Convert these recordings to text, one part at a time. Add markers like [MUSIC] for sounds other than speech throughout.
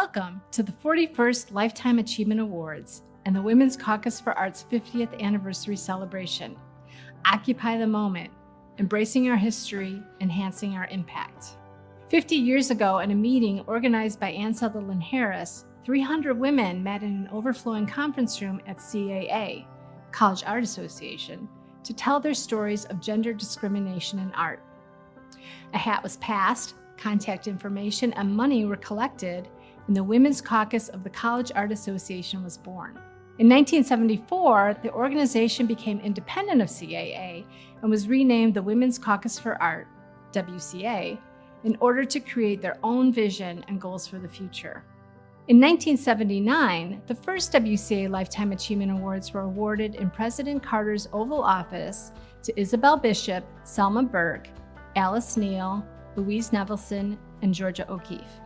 Welcome to the 41st Lifetime Achievement Awards and the Women's Caucus for Art's 50th anniversary celebration. Occupy the moment, embracing our history, enhancing our impact. 50 years ago, in a meeting organized by Anne Sutherland Harris, 300 women met in an overflowing conference room at CAA, College Art Association, to tell their stories of gender discrimination in art. A hat was passed, contact information and money were collected, and the Women's Caucus of the College Art Association was born. In 1974, the organization became independent of CAA and was renamed the Women's Caucus for Art, WCA, in order to create their own vision and goals for the future. In 1979, the first WCA Lifetime Achievement Awards were awarded in President Carter's Oval Office to Isabel Bishop, Selma Burke, Alice Neel, Louise Nevelson, and Georgia O'Keeffe.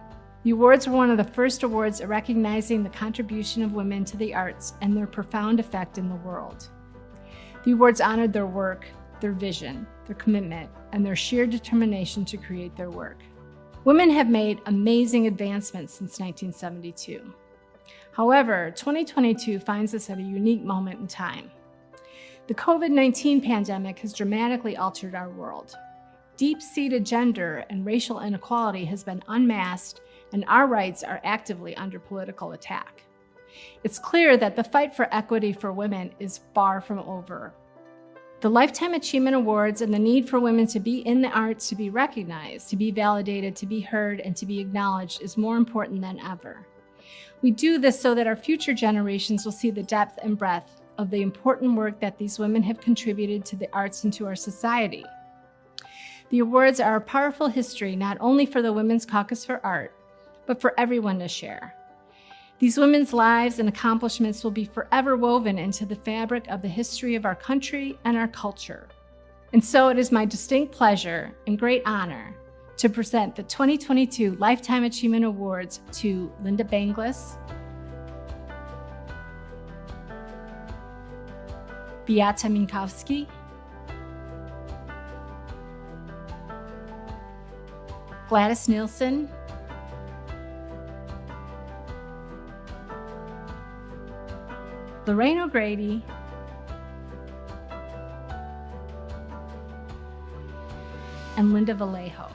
The awards were one of the first awards recognizing the contribution of women to the arts and their profound effect in the world. The awards honored their work, their vision, their commitment, and their sheer determination to create their work. Women have made amazing advancements since 1972. However, 2022 finds us at a unique moment in time. The COVID 19 pandemic has dramatically altered our world. Deep seated gender and racial inequality has been unmasked and our rights are actively under political attack. It's clear that the fight for equity for women is far from over. The Lifetime Achievement Awards and the need for women to be in the arts, to be recognized, to be validated, to be heard, and to be acknowledged is more important than ever. We do this so that our future generations will see the depth and breadth of the important work that these women have contributed to the arts and to our society. The awards are a powerful history not only for the Women's Caucus for Art, but for everyone to share. These women's lives and accomplishments will be forever woven into the fabric of the history of our country and our culture. And so it is my distinct pleasure and great honor to present the 2022 Lifetime Achievement Awards to Lynda Benglis, Beate Minkovski, Gladys Nilsson, Lorraine O'Grady, and Linda Vallejo.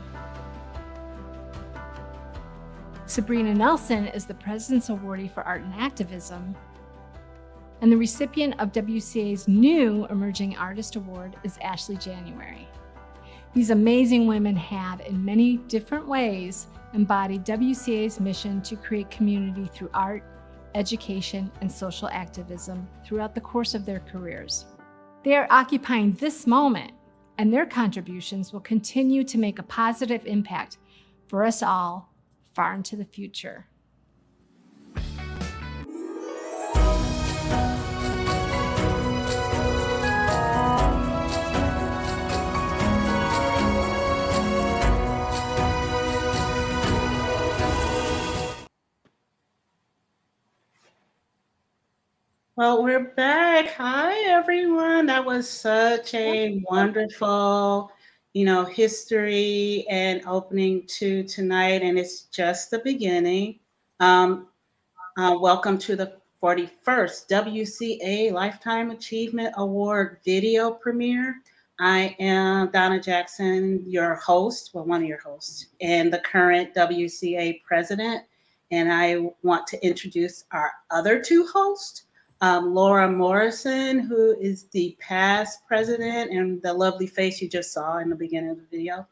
Sabrina Nelson is the President's Awardee for Art and Activism, and the recipient of WCA's new Emerging Artist Award is Ashley January. These amazing women have, in many different ways, embodied WCA's mission to create community through art, education, and social activism throughout the course of their careers. They are occupying this moment, and their contributions will continue to make a positive impact for us all far into the future. Well, we're back. Hi, everyone. That was such a wonderful, you know, history and opening to tonight, and it's just the beginning. Um, uh, welcome to the 41st WCA Lifetime Achievement Award video premiere. I am Donna Jackson, your host, well, one of your hosts, and the current WCA president. And I want to introduce our other two hosts um, Laura Morrison, who is the past president and the lovely face you just saw in the beginning of the video,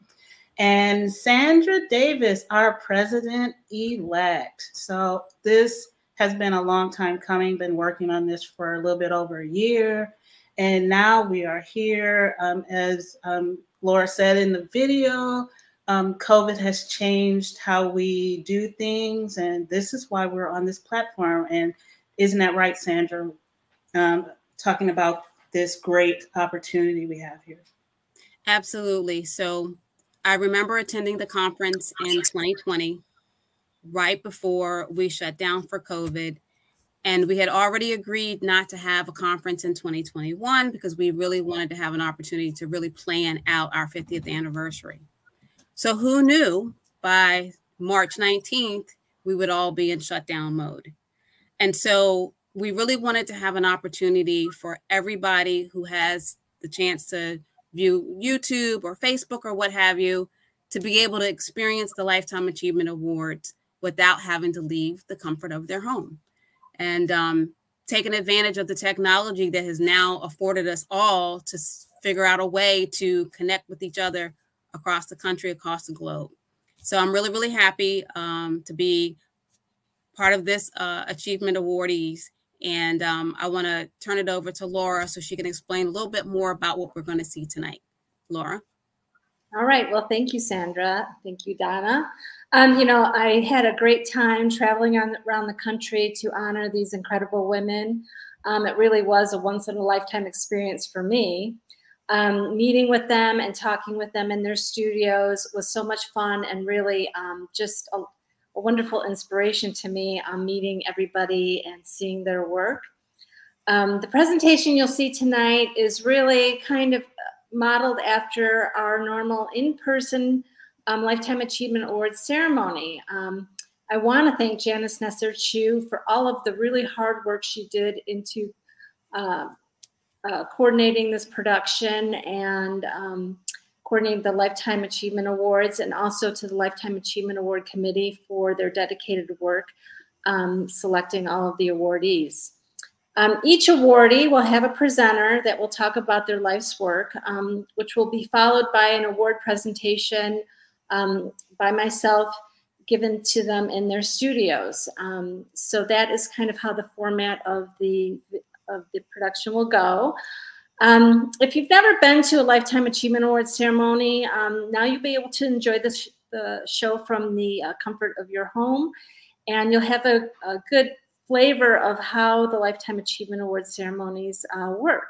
and Sandra Davis, our president elect. So this has been a long time coming, been working on this for a little bit over a year. And now we are here. Um, as um, Laura said in the video, um, COVID has changed how we do things. And this is why we're on this platform. And isn't that right, Sandra? Um, talking about this great opportunity we have here. Absolutely. So I remember attending the conference in 2020, right before we shut down for COVID. And we had already agreed not to have a conference in 2021 because we really wanted to have an opportunity to really plan out our 50th anniversary. So, who knew by March 19th, we would all be in shutdown mode. And so we really wanted to have an opportunity for everybody who has the chance to view YouTube or Facebook or what have you to be able to experience the Lifetime Achievement Awards without having to leave the comfort of their home. And um, taking advantage of the technology that has now afforded us all to figure out a way to connect with each other across the country, across the globe. So I'm really, really happy um, to be part of this uh, achievement awardees. And um, I want to turn it over to Laura so she can explain a little bit more about what we're going to see tonight. Laura. All right. Well, thank you, Sandra. Thank you, Donna. Um, you know, I had a great time traveling on, around the country to honor these incredible women. Um, it really was a once in a lifetime experience for me. Um, meeting with them and talking with them in their studios was so much fun and really um, just a, a, wonderful inspiration to me on meeting everybody and seeing their work. Um, the presentation you'll see tonight is really kind of modeled after our normal in-person um, Lifetime Achievement Awards ceremony. Um, I want to thank Janice Nesser Chu for all of the really hard work she did into uh, uh, coordinating this production and um, coordinating the Lifetime Achievement Awards, and also to the Lifetime Achievement Award Committee for their dedicated work um, selecting all of the awardees. Um, each awardee will have a presenter that will talk about their life's work, um, which will be followed by an award presentation um, by myself given to them in their studios. Um, so that is kind of how the format of the of the production will go. Um, if you've never been to a Lifetime Achievement Award ceremony, um, now you'll be able to enjoy the, sh the show from the uh, comfort of your home, and you'll have a, a good flavor of how the Lifetime Achievement Award ceremonies uh, work.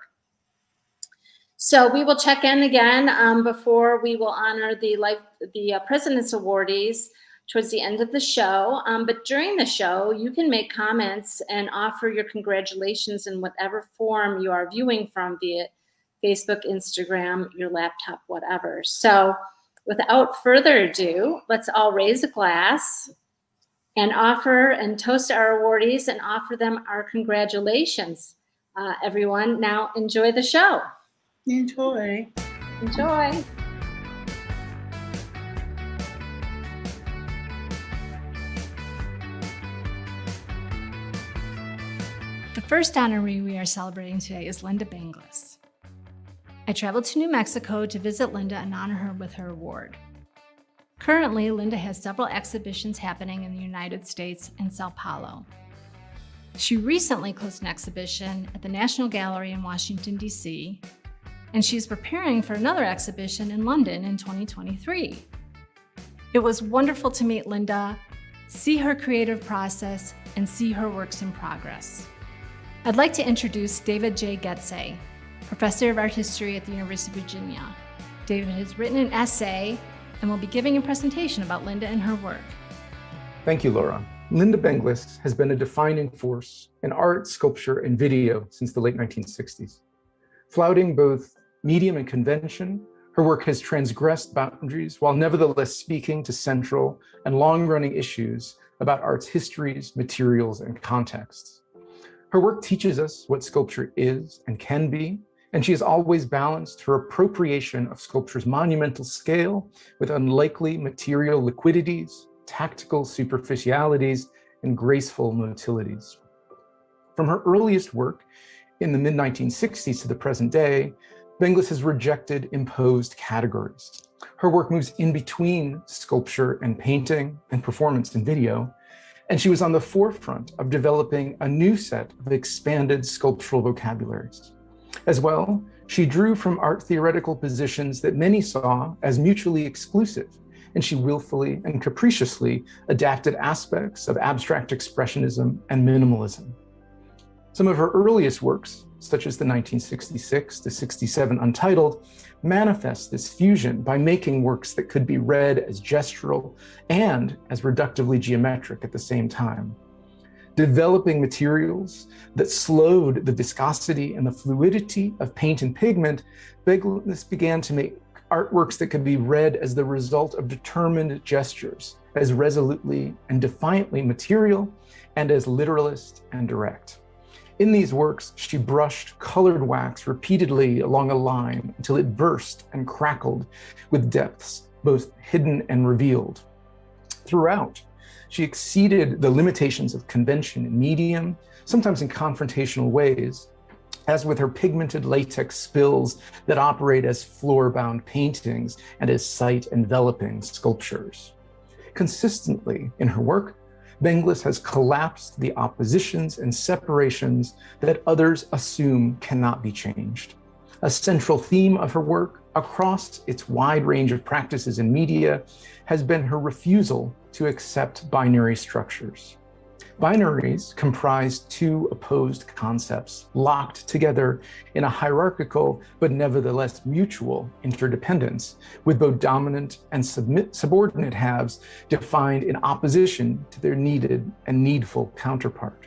So we will check in again um, before we will honor the life, the uh, President's Awardees towards the end of the show. Um, but during the show, you can make comments and offer your congratulations in whatever form you are viewing from via Facebook, Instagram, your laptop, whatever. So without further ado, let's all raise a glass and offer and toast our awardees and offer them our congratulations. Uh, everyone, now enjoy the show. Enjoy. Enjoy. First honoree we are celebrating today is Lynda Benglis. I traveled to New Mexico to visit Lynda and honor her with her award. Currently, Lynda has several exhibitions happening in the United States and Sao Paulo. She recently closed an exhibition at the National Gallery in Washington, D.C., and she's preparing for another exhibition in London in 2023. It was wonderful to meet Lynda, see her creative process, and see her works in progress. I'd like to introduce David J. Getsy, professor of art history at the University of Virginia. David has written an essay and will be giving a presentation about Lynda and her work. Thank you, Laura. Lynda Benglis has been a defining force in art, sculpture, and video since the late 1960s. Flouting both medium and convention, her work has transgressed boundaries while nevertheless speaking to central and long-running issues about art's histories, materials, and contexts. Her work teaches us what sculpture is and can be, and she has always balanced her appropriation of sculpture's monumental scale with unlikely material liquidities, tactical superficialities, and graceful motilities. From her earliest work in the mid-1960s to the present day, Benglis has rejected imposed categories. Her work moves in between sculpture and painting and performance and video, and she was on the forefront of developing a new set of expanded sculptural vocabularies. As well, she drew from art theoretical positions that many saw as mutually exclusive, and she willfully and capriciously adapted aspects of abstract expressionism and minimalism. Some of her earliest works, such as the 1966 to 67 Untitled, manifest this fusion by making works that could be read as gestural and as reductively geometric at the same time. Developing materials that slowed the viscosity and the fluidity of paint and pigment, Benglis began to make artworks that could be read as the result of determined gestures as resolutely and defiantly material and as literalist and direct. In these works, she brushed colored wax repeatedly along a line until it burst and crackled with depths both hidden and revealed. Throughout, she exceeded the limitations of convention in medium, sometimes in confrontational ways, as with her pigmented latex spills that operate as floor bound paintings and as sight enveloping sculptures. Consistently in her work, Benglis has collapsed the oppositions and separations that others assume cannot be changed. A central theme of her work across its wide range of practices in media has been her refusal to accept binary structures. Binaries comprise two opposed concepts locked together in a hierarchical but nevertheless mutual interdependence, with both dominant and subordinate halves defined in opposition to their needed and needful counterpart.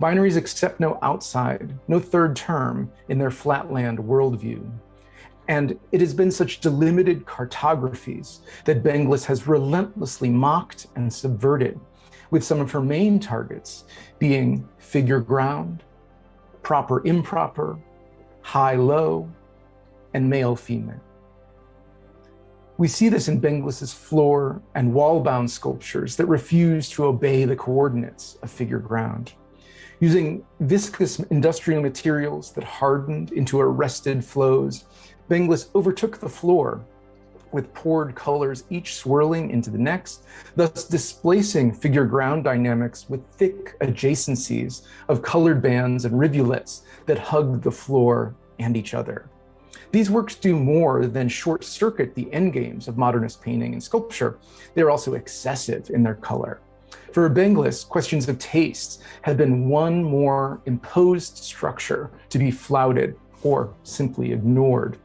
Binaries accept no outside, no third term in their flatland worldview. And it has been such delimited cartographies that Benglis has relentlessly mocked and subverted with some of her main targets being figure ground, proper improper, high low, and male female. We see this in Benglis's floor and wall bound sculptures that refuse to obey the coordinates of figure ground. Using viscous industrial materials that hardened into arrested flows, Benglis overtook the floor with poured colors each swirling into the next, thus displacing figure ground dynamics with thick adjacencies of colored bands and rivulets that hug the floor and each other. These works do more than short circuit the endgames of modernist painting and sculpture. They're also excessive in their color. For Benglis, questions of taste have been one more imposed structure to be flouted or simply ignored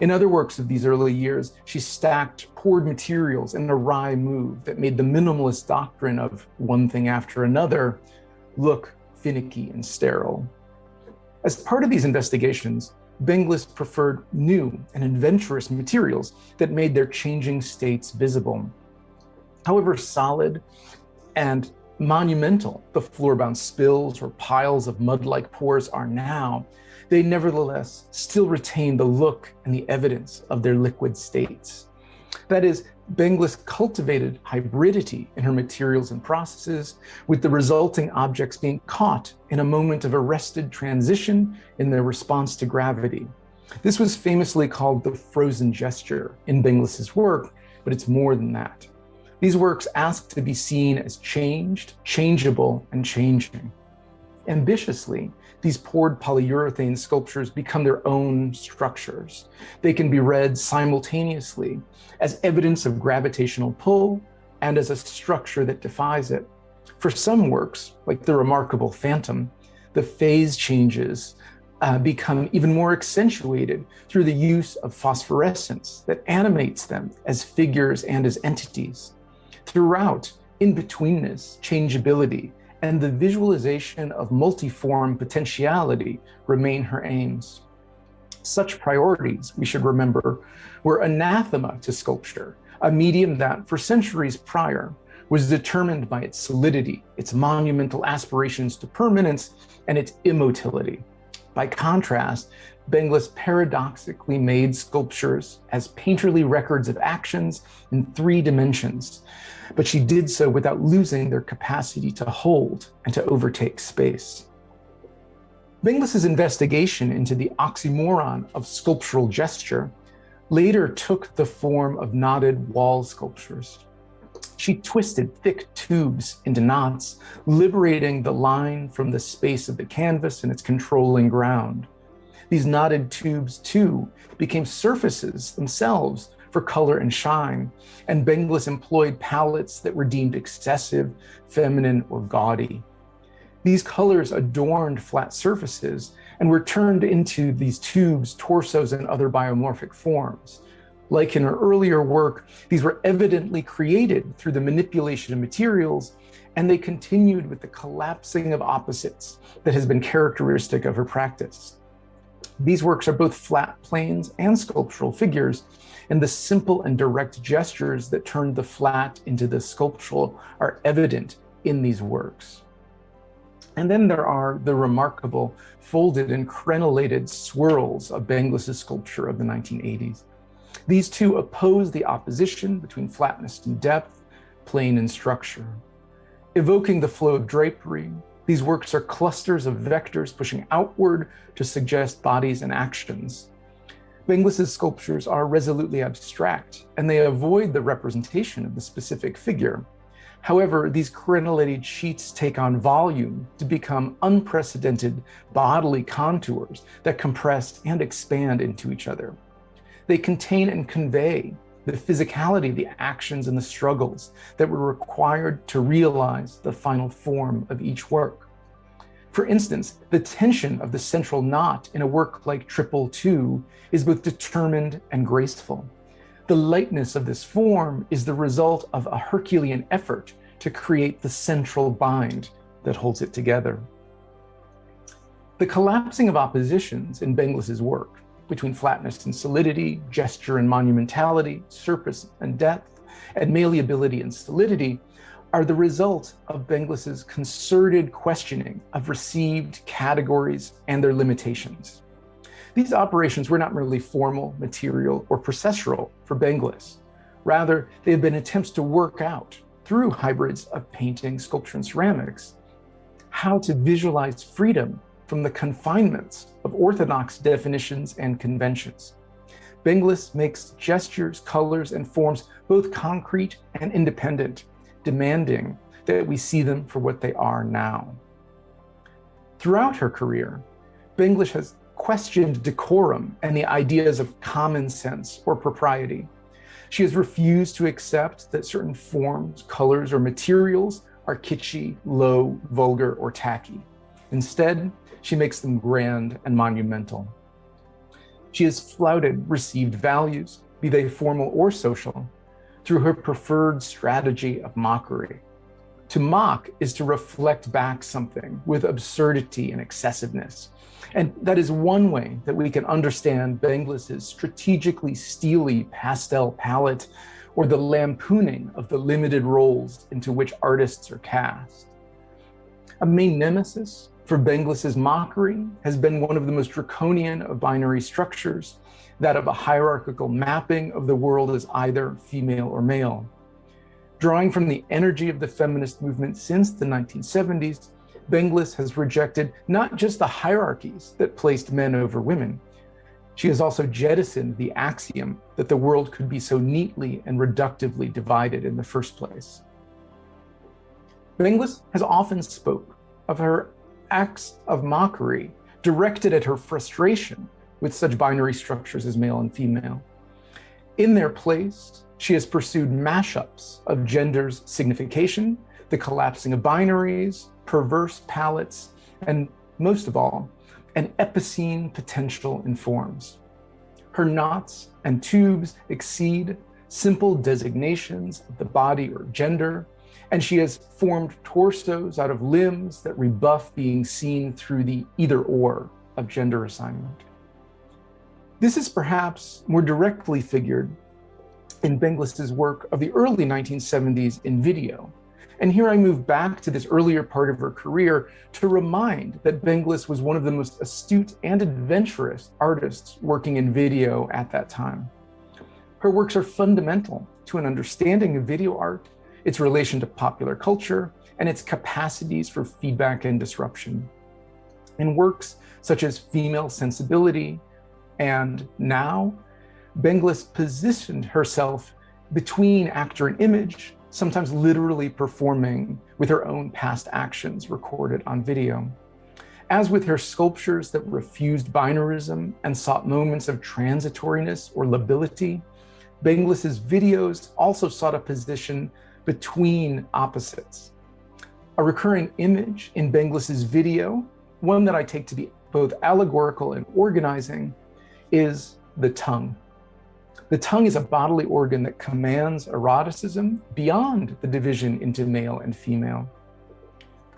in other works of these early years, she stacked poured materials in a wry move that made the minimalist doctrine of one thing after another look finicky and sterile. As part of these investigations, Benglis preferred new and adventurous materials that made their changing states visible. However solid and monumental the floor-bound spills or piles of mud-like pores are now, they nevertheless still retain the look and the evidence of their liquid states. That is, Benglis cultivated hybridity in her materials and processes, with the resulting objects being caught in a moment of arrested transition in their response to gravity. This was famously called the frozen gesture in Benglis's work, but it's more than that. These works ask to be seen as changed, changeable, and changing. Ambitiously, these poured polyurethane sculptures become their own structures. They can be read simultaneously as evidence of gravitational pull and as a structure that defies it. For some works, like the remarkable Phantom, the phase changes uh, become even more accentuated through the use of phosphorescence that animates them as figures and as entities. Throughout, in betweenness, changeability, and the visualization of multiform potentiality remain her aims. Such priorities, we should remember, were anathema to sculpture, a medium that, for centuries prior, was determined by its solidity, its monumental aspirations to permanence, and its immotility. By contrast, Benglis paradoxically made sculptures as painterly records of actions in three dimensions, but she did so without losing their capacity to hold and to overtake space. Benglis's investigation into the oxymoron of sculptural gesture later took the form of knotted wall sculptures. She twisted thick tubes into knots, liberating the line from the space of the canvas and its controlling ground. These knotted tubes, too, became surfaces themselves for color and shine, and Benglis employed palettes that were deemed excessive, feminine, or gaudy. These colors adorned flat surfaces and were turned into these tubes, torsos, and other biomorphic forms. Like in her earlier work, these were evidently created through the manipulation of materials, and they continued with the collapsing of opposites that has been characteristic of her practice. These works are both flat planes and sculptural figures, and the simple and direct gestures that turn the flat into the sculptural are evident in these works. And then there are the remarkable folded and crenellated swirls of Benglis's sculpture of the 1980s. These two oppose the opposition between flatness and depth, plane and structure. Evoking the flow of drapery, these works are clusters of vectors pushing outward to suggest bodies and actions. Benglis's sculptures are resolutely abstract, and they avoid the representation of the specific figure. However, these crenellated sheets take on volume to become unprecedented bodily contours that compress and expand into each other. They contain and convey the physicality, the actions, and the struggles that were required to realize the final form of each work. For instance, the tension of the central knot in a work like Triple Two is both determined and graceful. The lightness of this form is the result of a Herculean effort to create the central bind that holds it together. The collapsing of oppositions in Benglis's work between flatness and solidity, gesture and monumentality, surface and depth, and malleability and solidity are the result of Benglis's concerted questioning of received categories and their limitations. These operations were not merely formal, material, or processual for Benglis. Rather, they have been attempts to work out, through hybrids of painting, sculpture, and ceramics, how to visualize freedom from the confinements of orthodox definitions and conventions. Benglis makes gestures, colors, and forms both concrete and independent, demanding that we see them for what they are now. Throughout her career, Benglis has questioned decorum and the ideas of common sense or propriety. She has refused to accept that certain forms, colors, or materials are kitschy, low, vulgar, or tacky. Instead, she makes them grand and monumental. She has flouted received values, be they formal or social, through her preferred strategy of mockery. To mock is to reflect back something with absurdity and excessiveness. And that is one way that we can understand Benglis's strategically steely pastel palette or the lampooning of the limited roles into which artists are cast. A main nemesis for Benglis's mockery has been one of the most draconian of binary structures, that of a hierarchical mapping of the world as either female or male. Drawing from the energy of the feminist movement since the 1970s, Benglis has rejected not just the hierarchies that placed men over women, she has also jettisoned the axiom that the world could be so neatly and reductively divided in the first place. Benglis has often spoke of her acts of mockery directed at her frustration with such binary structures as male and female. In their place, she has pursued mashups of gender's signification, the collapsing of binaries, perverse palettes, and most of all, an epicene potential in forms. Her knots and tubes exceed simple designations of the body or gender, and she has formed torsos out of limbs that rebuff being seen through the either or of gender assignment. This is perhaps more directly figured in Benglis's work of the early 1970s in video. And here I move back to this earlier part of her career to remind that Benglis was one of the most astute and adventurous artists working in video at that time. Her works are fundamental to an understanding of video art its relation to popular culture, and its capacities for feedback and disruption. In works such as Female Sensibility and Now, Benglis positioned herself between actor and image, sometimes literally performing with her own past actions recorded on video. As with her sculptures that refused binarism and sought moments of transitoriness or lability, Benglis's videos also sought a position between opposites. A recurring image in Benglis's video, one that I take to be both allegorical and organizing, is the tongue. The tongue is a bodily organ that commands eroticism beyond the division into male and female.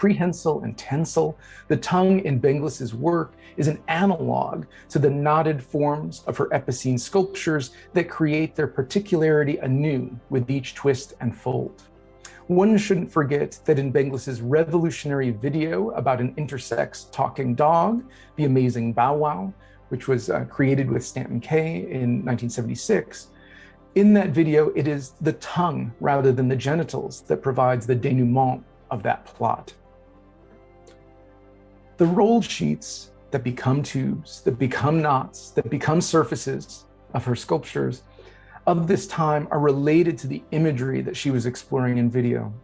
Prehensile and tensile, the tongue in Benglis's work is an analog to the knotted forms of her Epicene sculptures that create their particularity anew with each twist and fold. One shouldn't forget that in Benglis's revolutionary video about an intersex talking dog, The Amazing Bow Wow, which was uh, created with Stanton Kaye in 1976, in that video, it is the tongue rather than the genitals that provides the denouement of that plot. The rolled sheets that become tubes, that become knots, that become surfaces of her sculptures of this time are related to the imagery that she was exploring in video.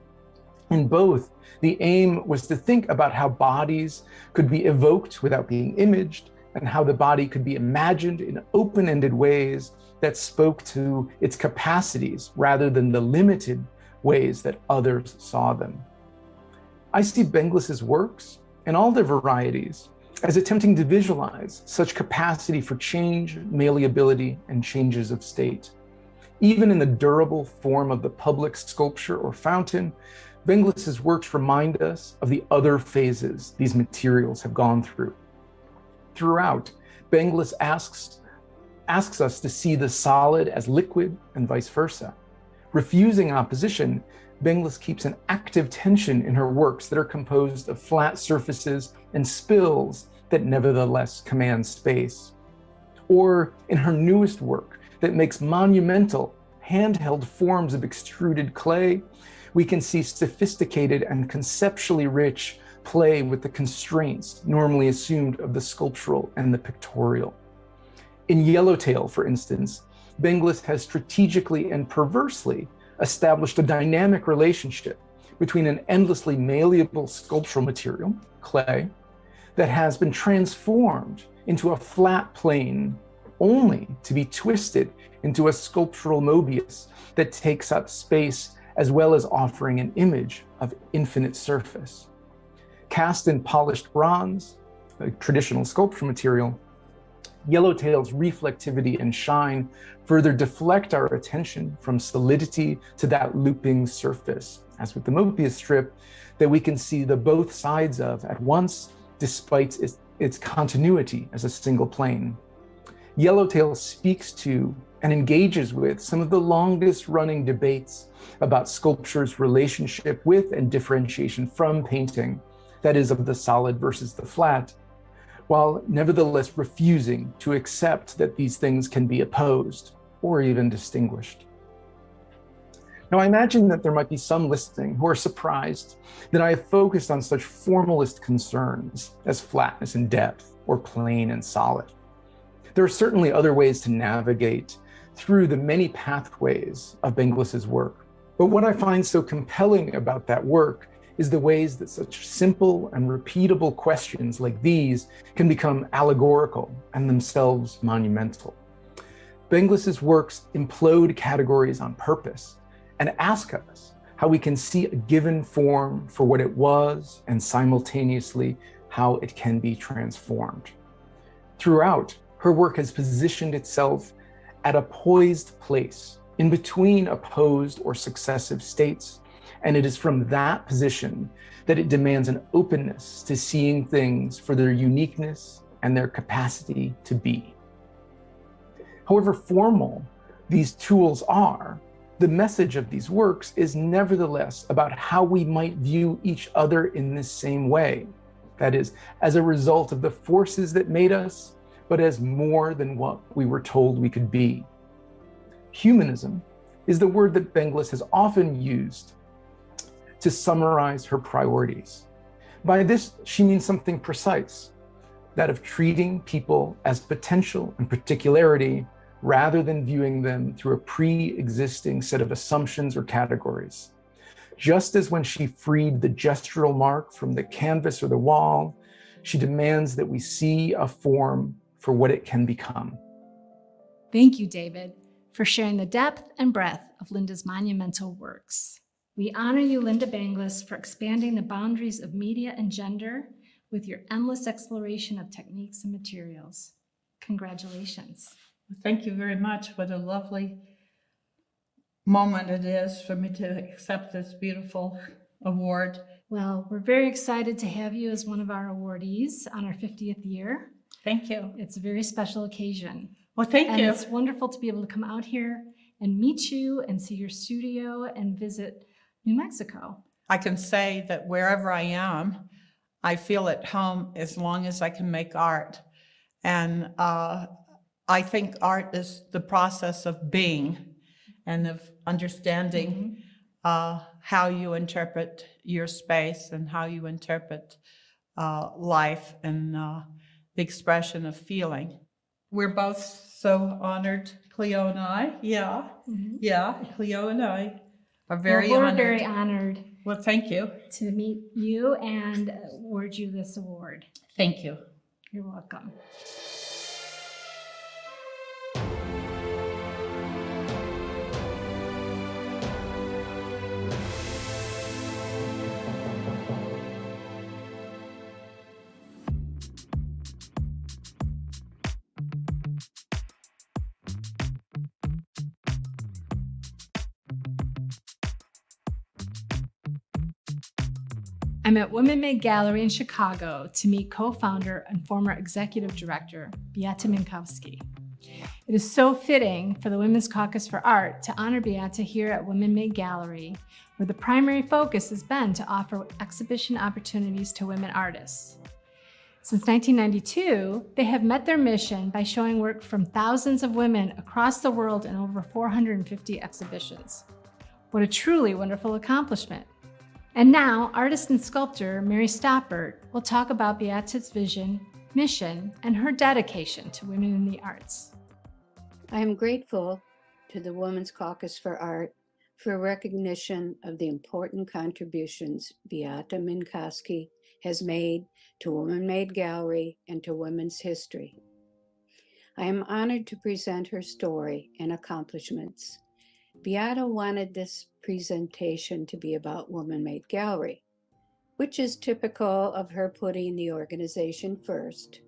In both, the aim was to think about how bodies could be evoked without being imaged, and how the body could be imagined in open ended ways that spoke to its capacities rather than the limited ways that others saw them. I see Benglis's works in all their varieties as attempting to visualize such capacity for change, malleability, and changes of state. Even in the durable form of the public sculpture or fountain, Benglis's works remind us of the other phases these materials have gone through. Throughout, Benglis asks, asks us to see the solid as liquid and vice versa. Refusing opposition, Benglis keeps an active tension in her works that are composed of flat surfaces and spills that nevertheless command space. Or in her newest work that makes monumental handheld forms of extruded clay, we can see sophisticated and conceptually rich play with the constraints normally assumed of the sculptural and the pictorial. In Yellowtail, for instance, Benglis has strategically and perversely established a dynamic relationship between an endlessly malleable sculptural material, clay, that has been transformed into a flat plane only to be twisted into a sculptural Mobius that takes up space as well as offering an image of infinite surface. Cast in polished bronze, a traditional sculpture material, Yellowtail's reflectivity and shine further deflect our attention from solidity to that looping surface, as with the Mobius strip, that we can see the both sides of at once, despite its, its continuity as a single plane. Yellowtail speaks to and engages with some of the longest running debates about sculpture's relationship with and differentiation from painting, that is, of the solid versus the flat, while nevertheless refusing to accept that these things can be opposed or even distinguished. Now, I imagine that there might be some listening who are surprised that I have focused on such formalist concerns as flatness and depth or plain and solid. There are certainly other ways to navigate through the many pathways of Benglis's work. But what I find so compelling about that work is the ways that such simple and repeatable questions like these can become allegorical and themselves monumental. Benglis's works implode categories on purpose and ask us how we can see a given form for what it was and simultaneously how it can be transformed. Throughout, her work has positioned itself at a poised place in between opposed or successive states and it is from that position that it demands an openness to seeing things for their uniqueness and their capacity to be. However formal these tools are, the message of these works is nevertheless about how we might view each other in this same way. That is, as a result of the forces that made us, but as more than what we were told we could be. Humanism is the word that Benglis has often used to summarize her priorities. By this, she means something precise that of treating people as potential and particularity rather than viewing them through a pre existing set of assumptions or categories. Just as when she freed the gestural mark from the canvas or the wall, she demands that we see a form for what it can become. Thank you, David, for sharing the depth and breadth of Lynda's monumental works. We honor you, Lynda Benglis, for expanding the boundaries of media and gender with your endless exploration of techniques and materials. Congratulations. Thank you very much. What a lovely moment it is for me to accept this beautiful award. Well, we're very excited to have you as one of our awardees on our 50th year. Thank you. It's a very special occasion. Well, thank and you. it's wonderful to be able to come out here and meet you and see your studio and visit New Mexico. I can say that wherever I am, I feel at home as long as I can make art. And uh, I think art is the process of being and of understanding uh, how you interpret your space and how you interpret uh, life and uh, the expression of feeling. We're both so honored, Cleo and I. Yeah, Mhm. yeah, Cleo and I are very we're honored. very honored well, thank you. to meet you and award you this award. Thank you. You're welcome. I'm at Woman Made Gallery in Chicago to meet co founder and former executive director Beate Minkovski. It is so fitting for the Women's Caucus for Art to honor Beate here at Woman Made Gallery, where the primary focus has been to offer exhibition opportunities to women artists. Since 1992, they have met their mission by showing work from thousands of women across the world in over 450 exhibitions. What a truly wonderful accomplishment! And now, artist and sculptor Mary Stoppert will talk about Beate's vision, mission, and her dedication to women in the arts. I am grateful to the Women's Caucus for Art for recognition of the important contributions Beate Minkovski has made to Woman Made Gallery and to women's history. I am honored to present her story and accomplishments. Beate wanted this presentation to be about Woman Made Gallery, which is typical of her putting the organization first.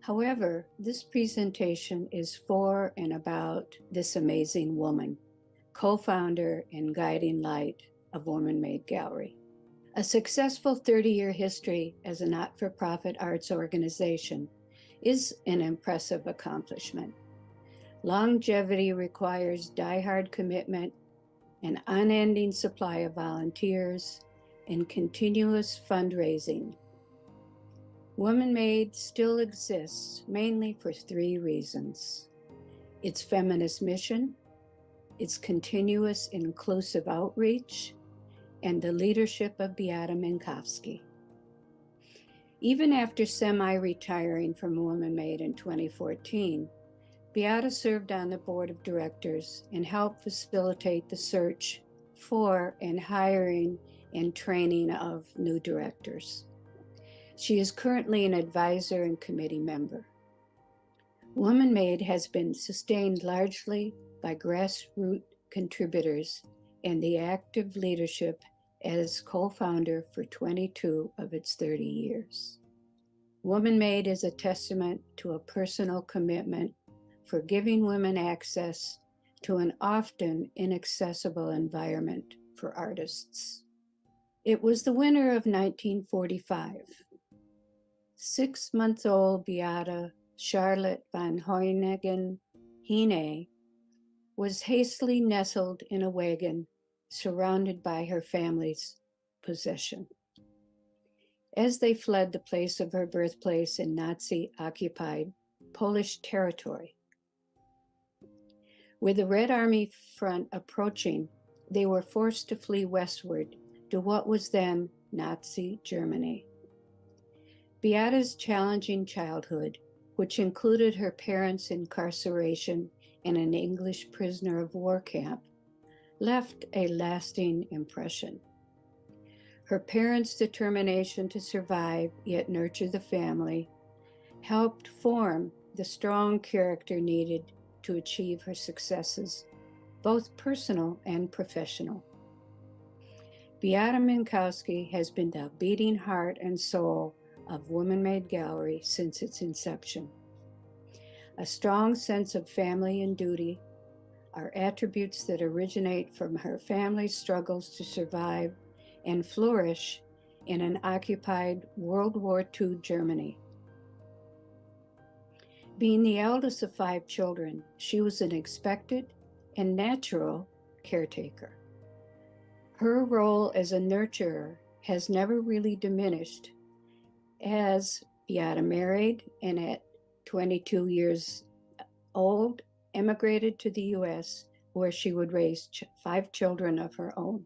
However, this presentation is for and about this amazing woman, co founder and guiding light of Woman Made Gallery. A successful 30 year history as a not for profit arts organization is an impressive accomplishment. Longevity requires die-hard commitment, an unending supply of volunteers, and continuous fundraising. Woman Made still exists mainly for three reasons its feminist mission, its continuous inclusive outreach, and the leadership of Beate Minkovski. Even after semi retiring from Woman Made in 2014, Beate served on the board of directors and helped facilitate the search for and hiring and training of new directors. She is currently an advisor and committee member. Woman Made has been sustained largely by grassroots contributors and the active leadership as co founder for 22 of its 30 years. Woman Made is a testament to a personal commitment for giving women access to an often inaccessible environment for artists. It was the winter of 1945. Six month old Beate Charlotte von Hoyningen Huene was hastily nestled in a wagon surrounded by her family's possession. As they fled the place of her birthplace in Nazi occupied Polish territory, with the Red Army front approaching, they were forced to flee westward to what was then Nazi Germany. Beate's challenging childhood, which included her parents' incarceration in an English prisoner of war camp, left a lasting impression. Her parents' determination to survive yet nurture the family helped form the strong character needed to achieve her successes, both personal and professional. Beate Minkovski has been the beating heart and soul of Woman Made Gallery since its inception. A strong sense of family and duty are attributes that originate from her family's struggles to survive and flourish in an occupied World War II Germany. Being the eldest of five children, she was an expected and natural caretaker. Her role as a nurturer has never really diminished as Beate married and at 22 years old emigrated to the US where she would raise ch- five children of her own.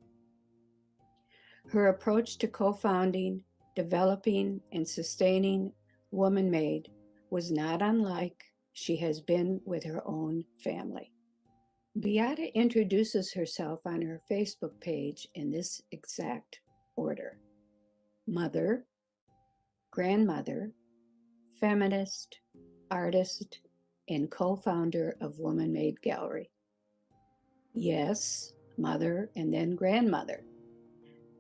Her approach to co founding, developing, and sustaining Woman Made was not unlike she has been with her own family. Beate introduces herself on her Facebook page in this exact order mother, grandmother, feminist, artist, and co founder of Woman Made Gallery. Yes, mother and then grandmother.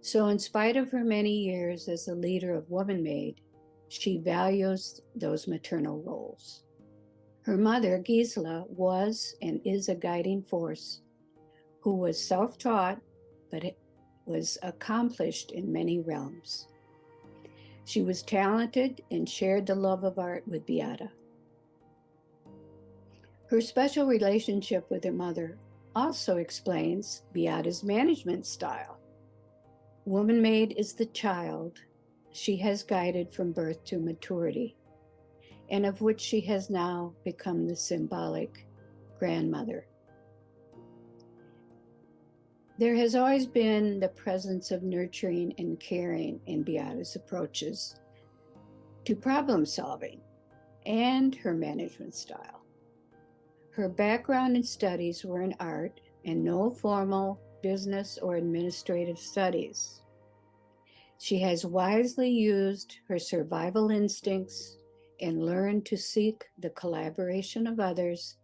So, in spite of her many years as a leader of Woman Made, she values those maternal roles. Her mother, Gisela, was and is a guiding force who was self taught but was accomplished in many realms. She was talented and shared the love of art with Beate. Her special relationship with her mother also explains Beate's management style. Woman Made is the child she has guided from birth to maturity, and of which she has now become the symbolic grandmother. There has always been the presence of nurturing and caring in Beate's approaches to problem solving and her management style. Her background and studies were in art and no formal business or administrative studies. She has wisely used her survival instincts and learned to seek the collaboration of others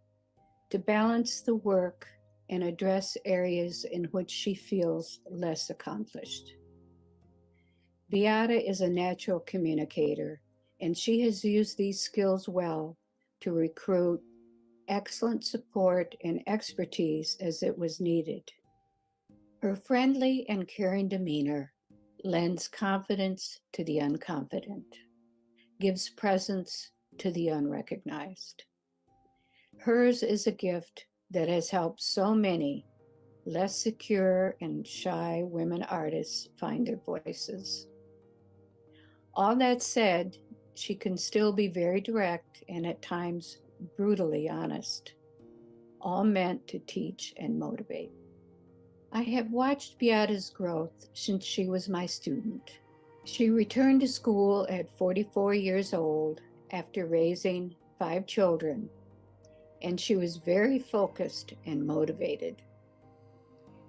to balance the work and address areas in which she feels less accomplished. Beate is a natural communicator, and she has used these skills well to recruit excellent support and expertise as it was needed. Her friendly and caring demeanor lends confidence to the unconfident, gives presence to the unrecognized. Hers is a gift that has helped so many less secure and shy women artists find their voices. All that said, she can still be very direct and at times brutally honest, all meant to teach and motivate. I have watched Beate's growth since she was my student. She returned to school at 44 years old after raising five children and she was very focused and motivated.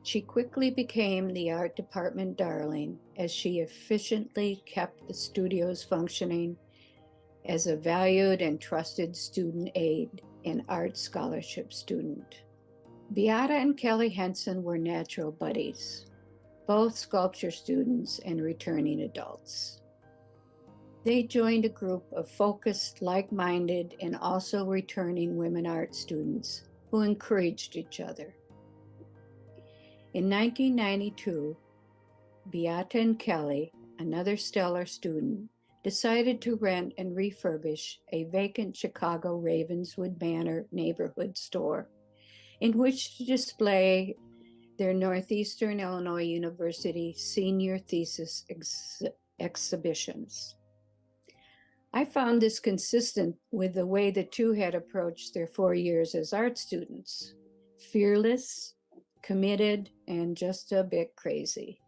She quickly became the art department darling as she efficiently kept the studios functioning as a valued and trusted student aid and art scholarship student. Beate and Kelly Henson were natural buddies, both sculpture students and returning adults. They joined a group of focused, like minded, and also returning women art students who encouraged each other. In 1992, Beate and Kelly, another stellar student, decided to rent and refurbish a vacant Chicago Ravenswood Manor neighborhood store in which to display their Northeastern Illinois University senior thesis ex- exhibitions. I found this consistent with the way the two had approached their four years as art students fearless, committed, and just a bit crazy.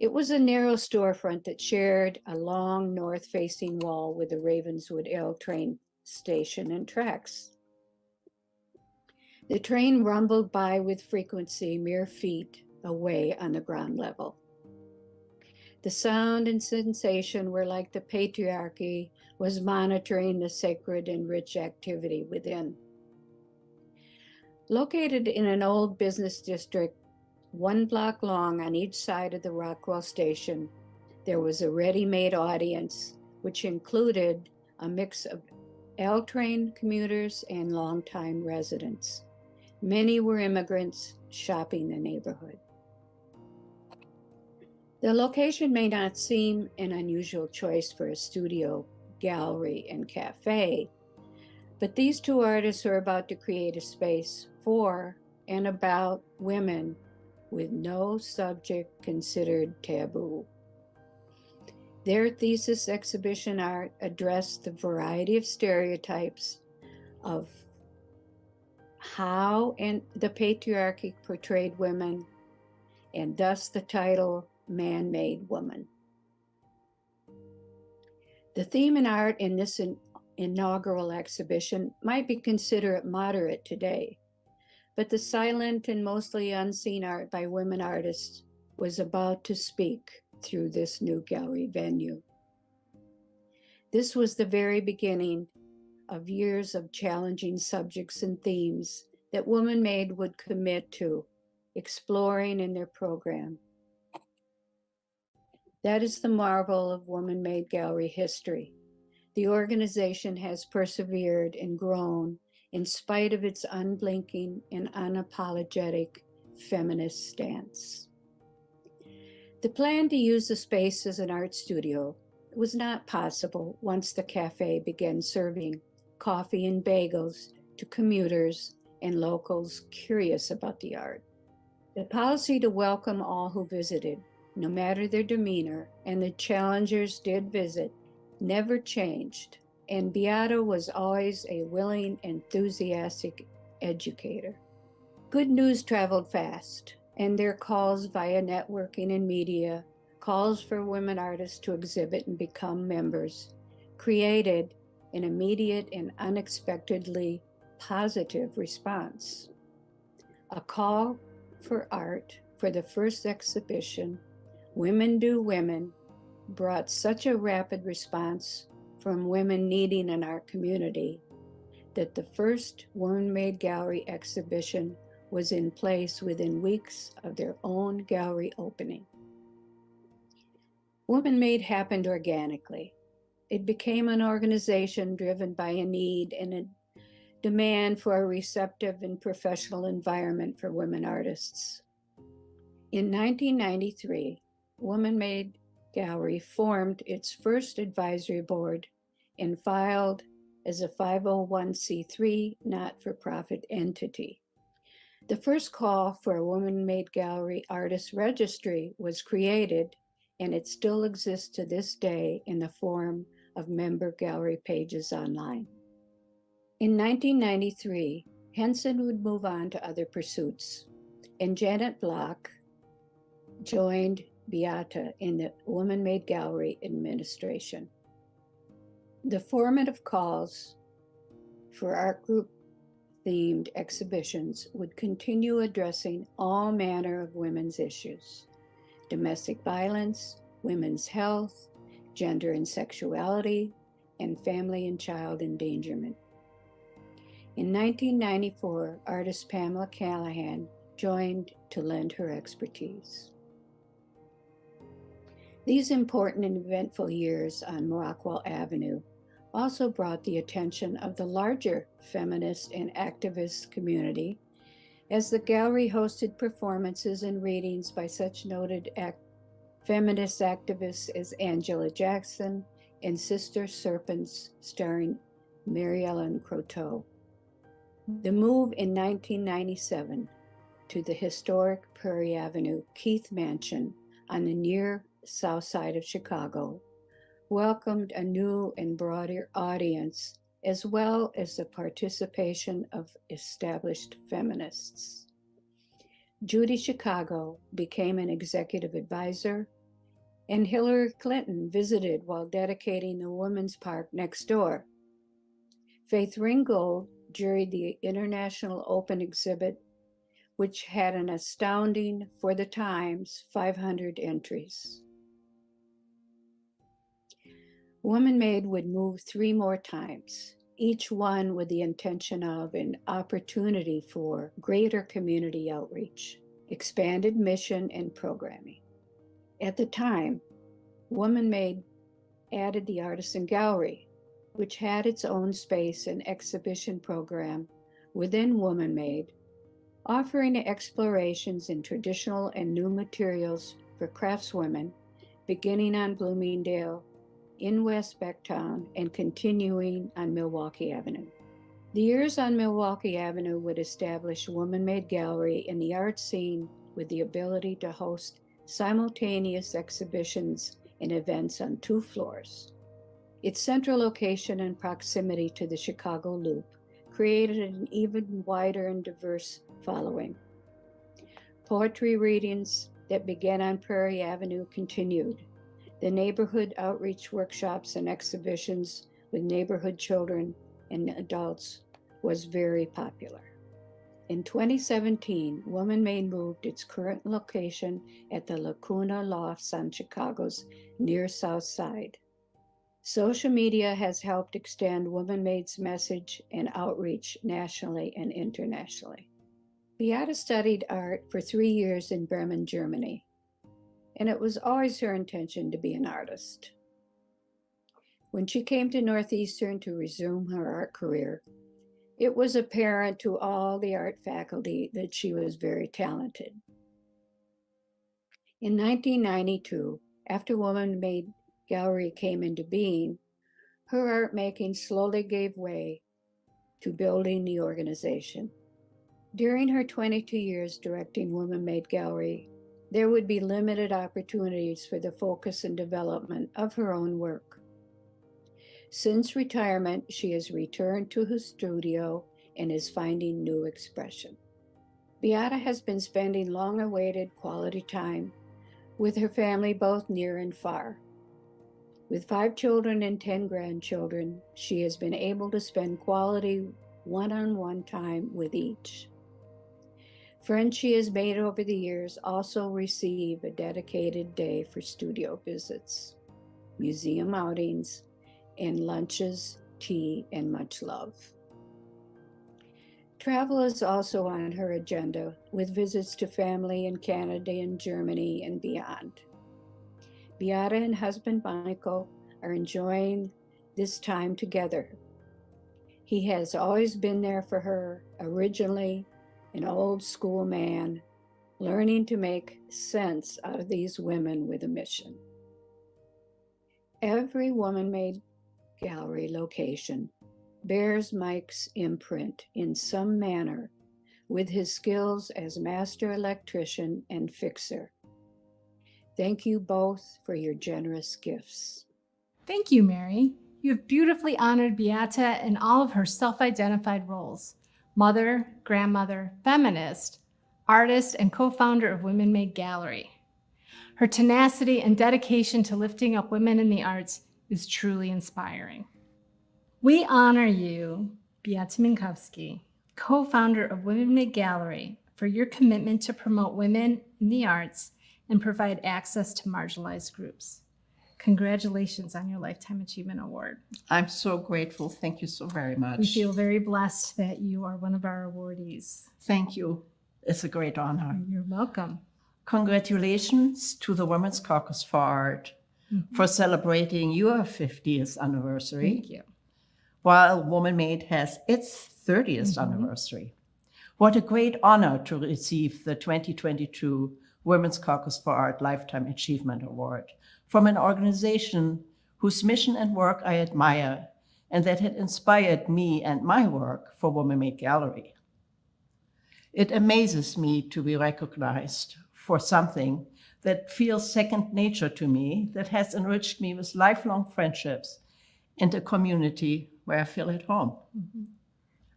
It was a narrow storefront that shared a long north facing wall with the Ravenswood L train station and tracks. The train rumbled by with frequency mere feet away on the ground level. The sound and sensation were like the patriarchy was monitoring the sacred and rich activity within. Located in an old business district, one block long on each side of the Rockwell station, there was a ready made audience, which included a mix of L train commuters and longtime residents. Many were immigrants shopping the neighborhood. The location may not seem an unusual choice for a studio, gallery, and cafe, but these two artists are about to create a space for and about women with no subject considered taboo. Their thesis exhibition art addressed the variety of stereotypes of how and the patriarchy portrayed women, and thus the title Man Made Woman. The theme in art in this in, inaugural exhibition might be considered moderate today, but the silent and mostly unseen art by women artists was about to speak through this new gallery venue. This was the very beginning of years of challenging subjects and themes that Woman Made would commit to exploring in their program. That is the marvel of Woman Made Gallery history. The organization has persevered and grown in spite of its unblinking and unapologetic feminist stance. The plan to use the space as an art studio was not possible once the cafe began serving coffee and bagels to commuters and locals curious about the art. The policy to welcome all who visited, no matter their demeanor, and the challengers did visit, never changed, and Beate was always a willing, enthusiastic educator. Good news traveled fast and their calls via networking and media, calls for women artists to exhibit and become members, created an immediate and unexpectedly positive response. A call for art for the first exhibition, Women Do Women, brought such a rapid response from women needing in our community that the first Woman Made Gallery exhibition was in place within weeks of their own gallery opening. Woman Made happened organically. It became an organization driven by a need and a demand for a receptive and professional environment for women artists. In 1993, Woman Made Gallery formed its first advisory board and filed as a 501c3 not for profit entity. The first call for a woman made gallery artist registry was created, and it still exists to this day in the form of member gallery pages online. In 1993, Henson would move on to other pursuits, and Janet Block joined Beate in the Woman Made Gallery administration. The formative calls for art group themed exhibitions would continue addressing all manner of women's issues domestic violence, women's health, gender and sexuality, and family and child endangerment. In 1994, artist Pamela Callahan joined to lend her expertise. These important and eventful years on Rockwell Avenue also brought the attention of the larger feminist and activist community as the gallery hosted performances and readings by such noted act- feminist activists as Angela Jackson and Sister Serpents, starring Mary Ellen Croteau. The move in 1997 to the historic Prairie Avenue Keith Mansion on the near south side of Chicago welcomed a new and broader audience, as well as the participation of established feminists. Judy Chicago became an executive advisor, and Hillary Clinton visited while dedicating the Women's Park next door. Faith Ringgold juried the International Open exhibit, which had an astounding, for the times, 500 entries. Woman Made would move three more times, each one with the intention of an opportunity for greater community outreach, expanded mission, and programming. At the time, Woman Made added the Artisan Gallery, which had its own space and exhibition program within Woman Made, offering explorations in traditional and new materials for craftswomen, beginning on Bloomingdale, in West Bucktown, and continuing on Milwaukee Avenue. The years on Milwaukee Avenue would establish Woman Made Gallery in the art scene with the ability to host simultaneous exhibitions and events on two floors. Its central location and proximity to the Chicago Loop created an even wider and diverse following. Poetry readings that began on Prairie Avenue continued. The neighborhood outreach workshops and exhibitions with neighborhood children and adults was very popular. In 2017, Woman Made moved its current location at the Lacuna Lofts on Chicago's near South Side. Social media has helped extend Woman Made's message and outreach nationally and internationally. Beate studied art for three years in Bremen, Germany, and it was always her intention to be an artist. When she came to Northeastern to resume her art career, it was apparent to all the art faculty that she was very talented. In 1992, after Woman Made Gallery came into being, her art making slowly gave way to building the organization. During her 22 years directing Woman Made Gallery, there would be limited opportunities for the focus and development of her own work. Since retirement, she has returned to her studio and is finding new expression. Beate has been spending long awaited quality time with her family, both near and far. With five children and 10 grandchildren, she has been able to spend quality one on one time with each. Friends she has made over the years also receive a dedicated day for studio visits, museum outings, and lunches, tea, and much love. Travel is also on her agenda with visits to family in Canada and Germany and beyond. Beate and husband Michael are enjoying this time together. He has always been there for her, originally an old school man, learning to make sense out of these women with a mission. Every woman made gallery location bears Mike's imprint in some manner with his skills as master electrician and fixer. Thank you both for your generous gifts. Thank you, Mary. You have beautifully honored Beate in all of her self identified roles mother, grandmother, feminist, artist, and co founder of Women Made Gallery. Her tenacity and dedication to lifting up women in the arts is truly inspiring. We honor you, Beate Minkovski, co founder of Women Made Gallery, for your commitment to promote women in the arts and provide access to marginalized groups. Congratulations on your Lifetime Achievement Award. I'm so grateful. Thank you so very much. We feel very blessed that you are one of our awardees. Thank you. It's a great honor. You're welcome. Congratulations to the Women's Caucus for Art Mhm. for celebrating your 50th anniversary, Thank you. while Woman Made has its 30th Mhm. anniversary. What a great honor to receive the 2022 Women's Caucus for Art Lifetime Achievement Award from an organization whose mission and work I admire and that had inspired me and my work for Woman Made Gallery. It amazes me to be recognized for something that feels second nature to me, that has enriched me with lifelong friendships and a community where I feel at home. Mm-hmm.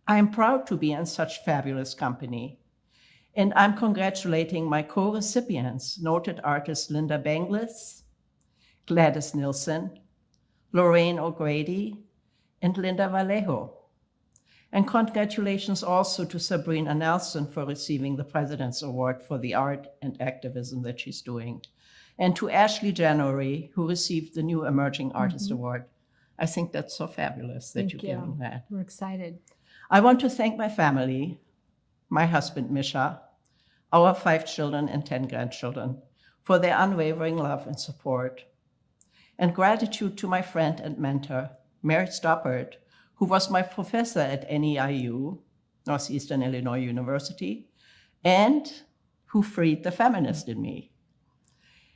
I am proud to be in such fabulous company. And I'm congratulating my co recipients, noted artist Lynda Benglis, Gladys Nilsson, Lorraine O'Grady, and Linda Vallejo. And congratulations also to Sabrina Nelson for receiving the President's Award for the art and activism that she's doing. And to Ashley January, who received the New Emerging Artist Mhm. Award. I think that's so fabulous that Thank you're you. giving that. We're excited. I want to thank my family, my husband Misha, our five children and 10 grandchildren, for their unwavering love and support. And gratitude to my friend and mentor, Mary Stoppert, who was my professor at NEIU, Northeastern Illinois University, and who freed the feminist in me.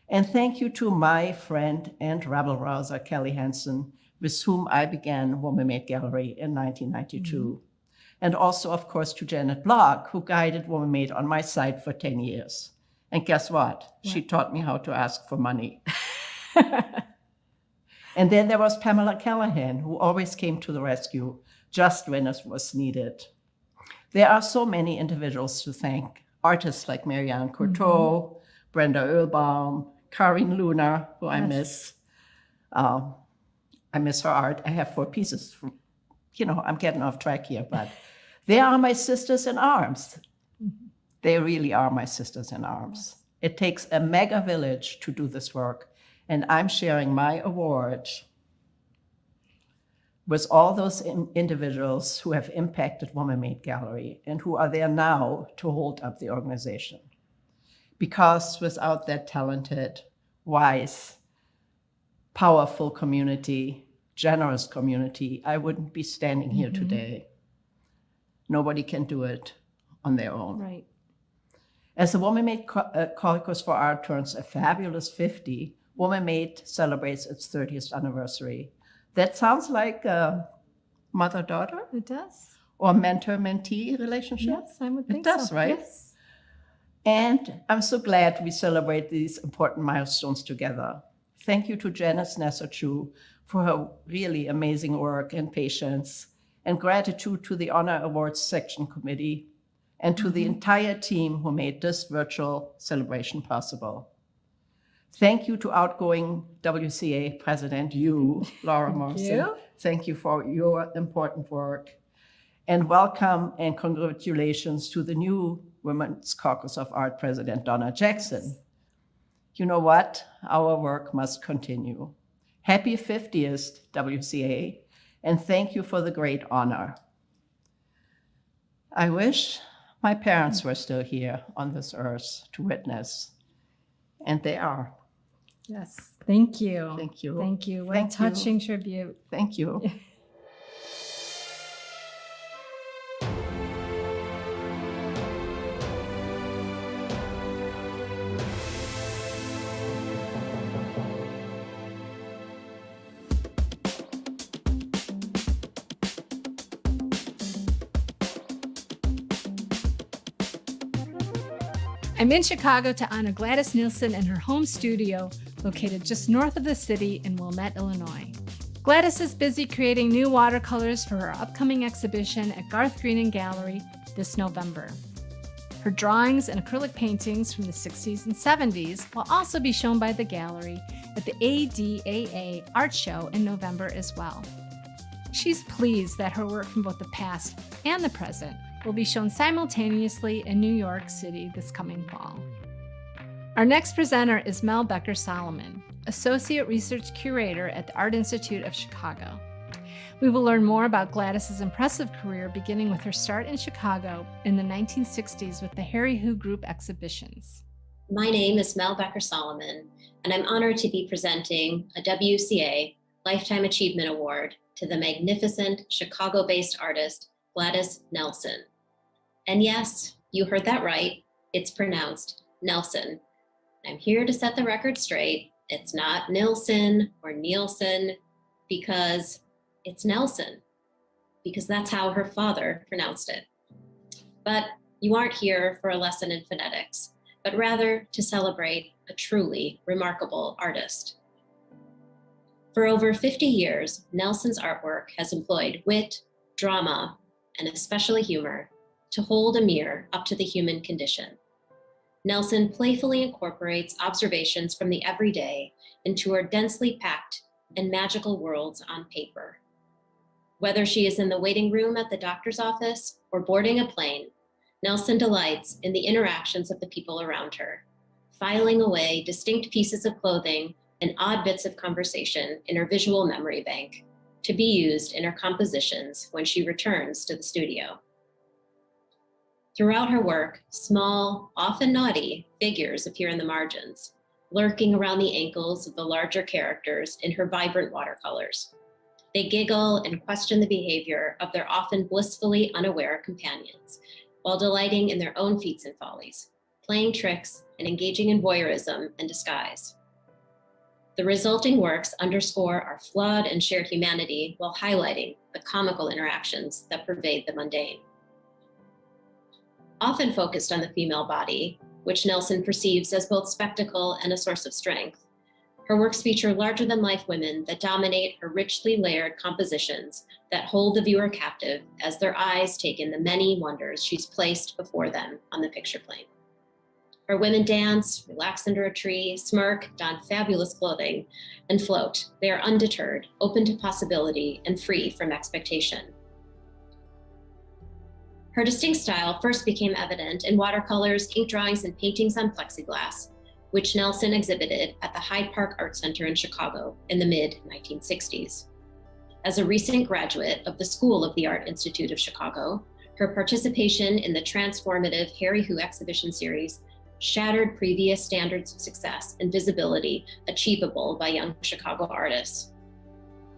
And thank you to my friend and rabble rouser, Kelly Hansen, with whom I began Woman Made Gallery in 1992. Mm-hmm. And also, of course, to Janet Block, who guided Woman Made on my site for 10 years. And guess what? what? She taught me how to ask for money. [LAUGHS] and then there was Pamela Callahan, who always came to the rescue just when it was needed. There are so many individuals to thank artists like Marianne Courtauld, mm-hmm. Brenda Oelbaum, Karin Luna, who yes. I miss. Uh, I miss her art. I have four pieces. From, you know, I'm getting off track here, but [LAUGHS] they are my sisters in arms. Mm-hmm. They really are my sisters in arms. It takes a mega village to do this work, and I'm sharing my award with all those in individuals who have impacted Woman Made Gallery and who are there now to hold up the organization. Because without that talented, wise, powerful community, generous community, I wouldn't be standing here mm-hmm. today. Nobody can do it on their own. Right. As the Woman Made uh, Caucus for Art turns a fabulous 50, Woman Made celebrates its 30th anniversary that sounds like a mother daughter. It does. Or mentor mentee relationship. Yes, I would think it does, so. right? Yes. And I'm so glad we celebrate these important milestones together. Thank you to Janice Nesser-Chu for her really amazing work and patience, and gratitude to the Honor Awards Section Committee and to mm-hmm. the entire team who made this virtual celebration possible. Thank you to outgoing WCA President, you, Laura Morrison. You. Thank you for your important work. And welcome and congratulations to the new Women's Caucus of Art President, Donna Jackson. You know what? Our work must continue. Happy 50th, WCA, and thank you for the great honor. I wish my parents were still here on this earth to witness, and they are. Yes. Thank you. Thank you. Thank you. What Thank a touching you. tribute. Thank you. [LAUGHS] I'm in Chicago to honor Gladys Nilsson in her home studio located just north of the city in Wilmette, Illinois. Gladys is busy creating new watercolors for her upcoming exhibition at Garth Greenan Gallery this November. Her drawings and acrylic paintings from the 60s and 70s will also be shown by the gallery at the ADAA Art Show in November as well. She's pleased that her work from both the past and the present will be shown simultaneously in New York City this coming fall. Our next presenter is Mel Becker Solomon, Associate Research Curator at the Art Institute of Chicago. We will learn more about Gladys's impressive career beginning with her start in Chicago in the 1960s with the Hairy Who Group exhibitions. My name is Mel Becker Solomon, and I'm honored to be presenting a WCA Lifetime Achievement Award to the magnificent Chicago based artist Gladys Nelson. And yes, you heard that right, it's pronounced Nelson I'm here to set the record straight. It's not Nilsson or Nielsen because it's Nelson, because that's how her father pronounced it. But you aren't here for a lesson in phonetics, but rather to celebrate a truly remarkable artist. For over 50 years, Nelson's artwork has employed wit, drama, and especially humor to hold a mirror up to the human condition. Nelson playfully incorporates observations from the everyday into her densely packed and magical worlds on paper. Whether she is in the waiting room at the doctor's office or boarding a plane, Nelson delights in the interactions of the people around her, filing away distinct pieces of clothing and odd bits of conversation in her visual memory bank to be used in her compositions when she returns to the studio. Throughout her work, small, often naughty, figures appear in the margins, lurking around the ankles of the larger characters in her vibrant watercolors. They giggle and question the behavior of their often blissfully unaware companions, while delighting in their own feats and follies, playing tricks and engaging in voyeurism and disguise. The resulting works underscore our flawed and shared humanity while highlighting the comical interactions that pervade the mundane. Often focused on the female body, which Nelson perceives as both spectacle and a source of strength, her works feature larger than life women that dominate her richly layered compositions that hold the viewer captive as their eyes take in the many wonders she's placed before them on the picture plane. Her women dance, relax under a tree, smirk, don fabulous clothing, and float. They are undeterred, open to possibility, and free from expectation. Her distinct style first became evident in watercolors, ink drawings, and paintings on plexiglass, which Nelson exhibited at the Hyde Park Art Center in Chicago in the mid 1960s. As a recent graduate of the School of the Art Institute of Chicago, her participation in the transformative Hairy Who exhibition series shattered previous standards of success and visibility achievable by young Chicago artists.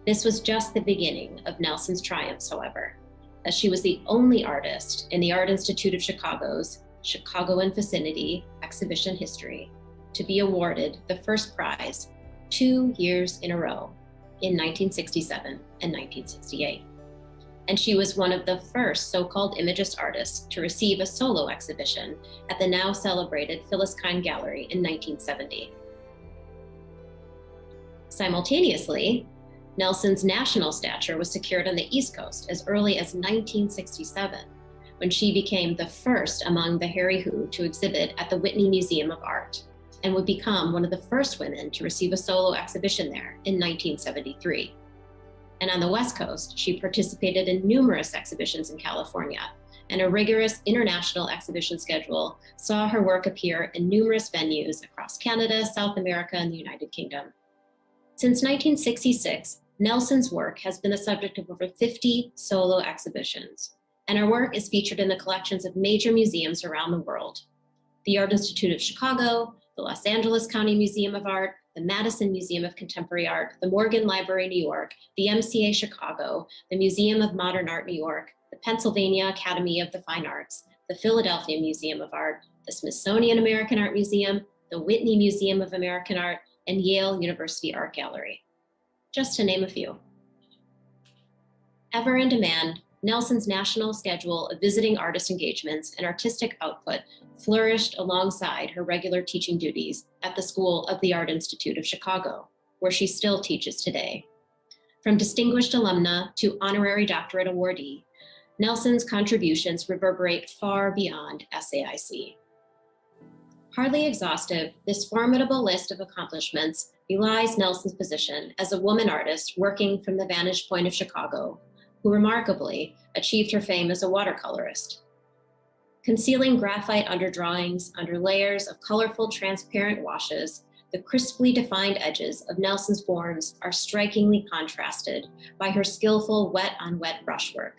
This was just the beginning of Nelson's triumphs, however, as she was the only artist in the Art Institute of Chicago's Chicago and Vicinity exhibition history to be awarded the first prize two years in a row in 1967 and 1968. And she was one of the first so called Imagist artists to receive a solo exhibition at the now celebrated Phyllis Kind Gallery in 1970. Simultaneously, Nelson's national stature was secured on the East Coast as early as 1967, when she became the first among the Hairy Who to exhibit at the Whitney Museum of Art and would become one of the first women to receive a solo exhibition there in 1973. And on the West Coast, she participated in numerous exhibitions in California, and a rigorous international exhibition schedule saw her work appear in numerous venues across Canada, South America, and the United Kingdom. Since 1966, Nelson's work has been the subject of over 50 solo exhibitions, and her work is featured in the collections of major museums around the world. The Art Institute of Chicago, the Los Angeles County Museum of Art, the Madison Museum of Contemporary Art, the Morgan Library New York, the MCA Chicago, the Museum of Modern Art New York, the Pennsylvania Academy of the Fine Arts, the Philadelphia Museum of Art, the Smithsonian American Art Museum, the Whitney Museum of American Art, and Yale University Art Gallery, just to name a few. Ever in demand, Nelson's national schedule of visiting artist engagements and artistic output flourished alongside her regular teaching duties at the School of the Art Institute of Chicago, where she still teaches today. From distinguished alumna to honorary doctorate awardee, Nelson's contributions reverberate far beyond SAIC. Hardly exhaustive, this formidable list of accomplishments belies Nelson's position as a woman artist working from the vantage point of Chicago, who remarkably achieved her fame as a watercolorist Concealing graphite underdrawings under layers of colorful transparent washes, the crisply defined edges of Nelson's forms are strikingly contrasted by her skillful wet on wet brushwork.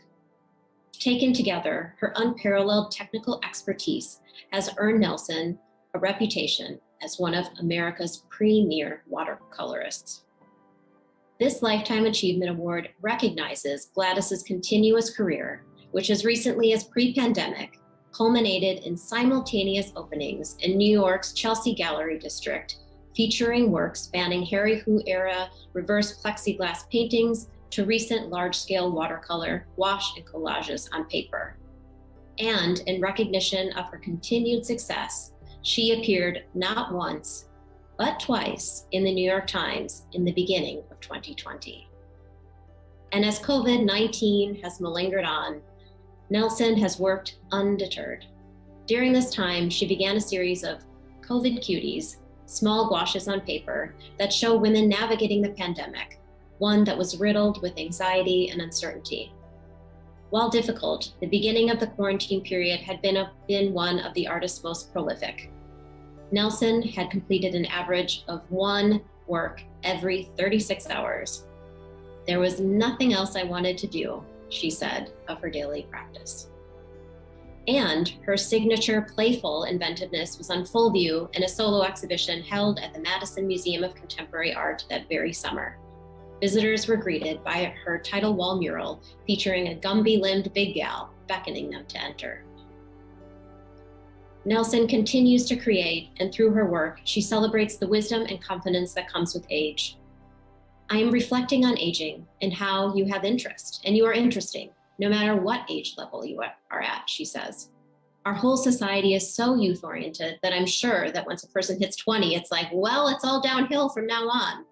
Taken together, her unparalleled technical expertise has earned Nelson a reputation as one of America's premier watercolorists. This Lifetime Achievement Award recognizes Gladys's continuous career, which as recently as pre-pandemic culminated in simultaneous openings in New York's Chelsea Gallery District, featuring works spanning Hairy Who era reverse plexiglass paintings to recent large scale watercolor, wash, and collages on paper. And in recognition of her continued success, she appeared not once, but twice in the New York Times in the beginning of 2020. And as COVID 19 has malingered on, Nelson has worked undeterred. During this time, she began a series of COVID cuties, small gouaches on paper that show women navigating the pandemic, one that was riddled with anxiety and uncertainty. While difficult, the beginning of the quarantine period had been, a, been one of the artist's most prolific. Nelson had completed an average of one work every 36 hours. There was nothing else I wanted to do, she said of her daily practice. And her signature playful inventiveness was on full view in a solo exhibition held at the Madison Museum of Contemporary Art that very summer. Visitors were greeted by her title wall mural featuring a Gumby limbed big gal beckoning them to enter. Nelson continues to create, and through her work, she celebrates the wisdom and confidence that comes with age. I am reflecting on aging and how you have interest, and you are interesting, no matter what age level you are at, she says. Our whole society is so youth oriented that I'm sure that once a person hits 20, it's like, well, it's all downhill from now on.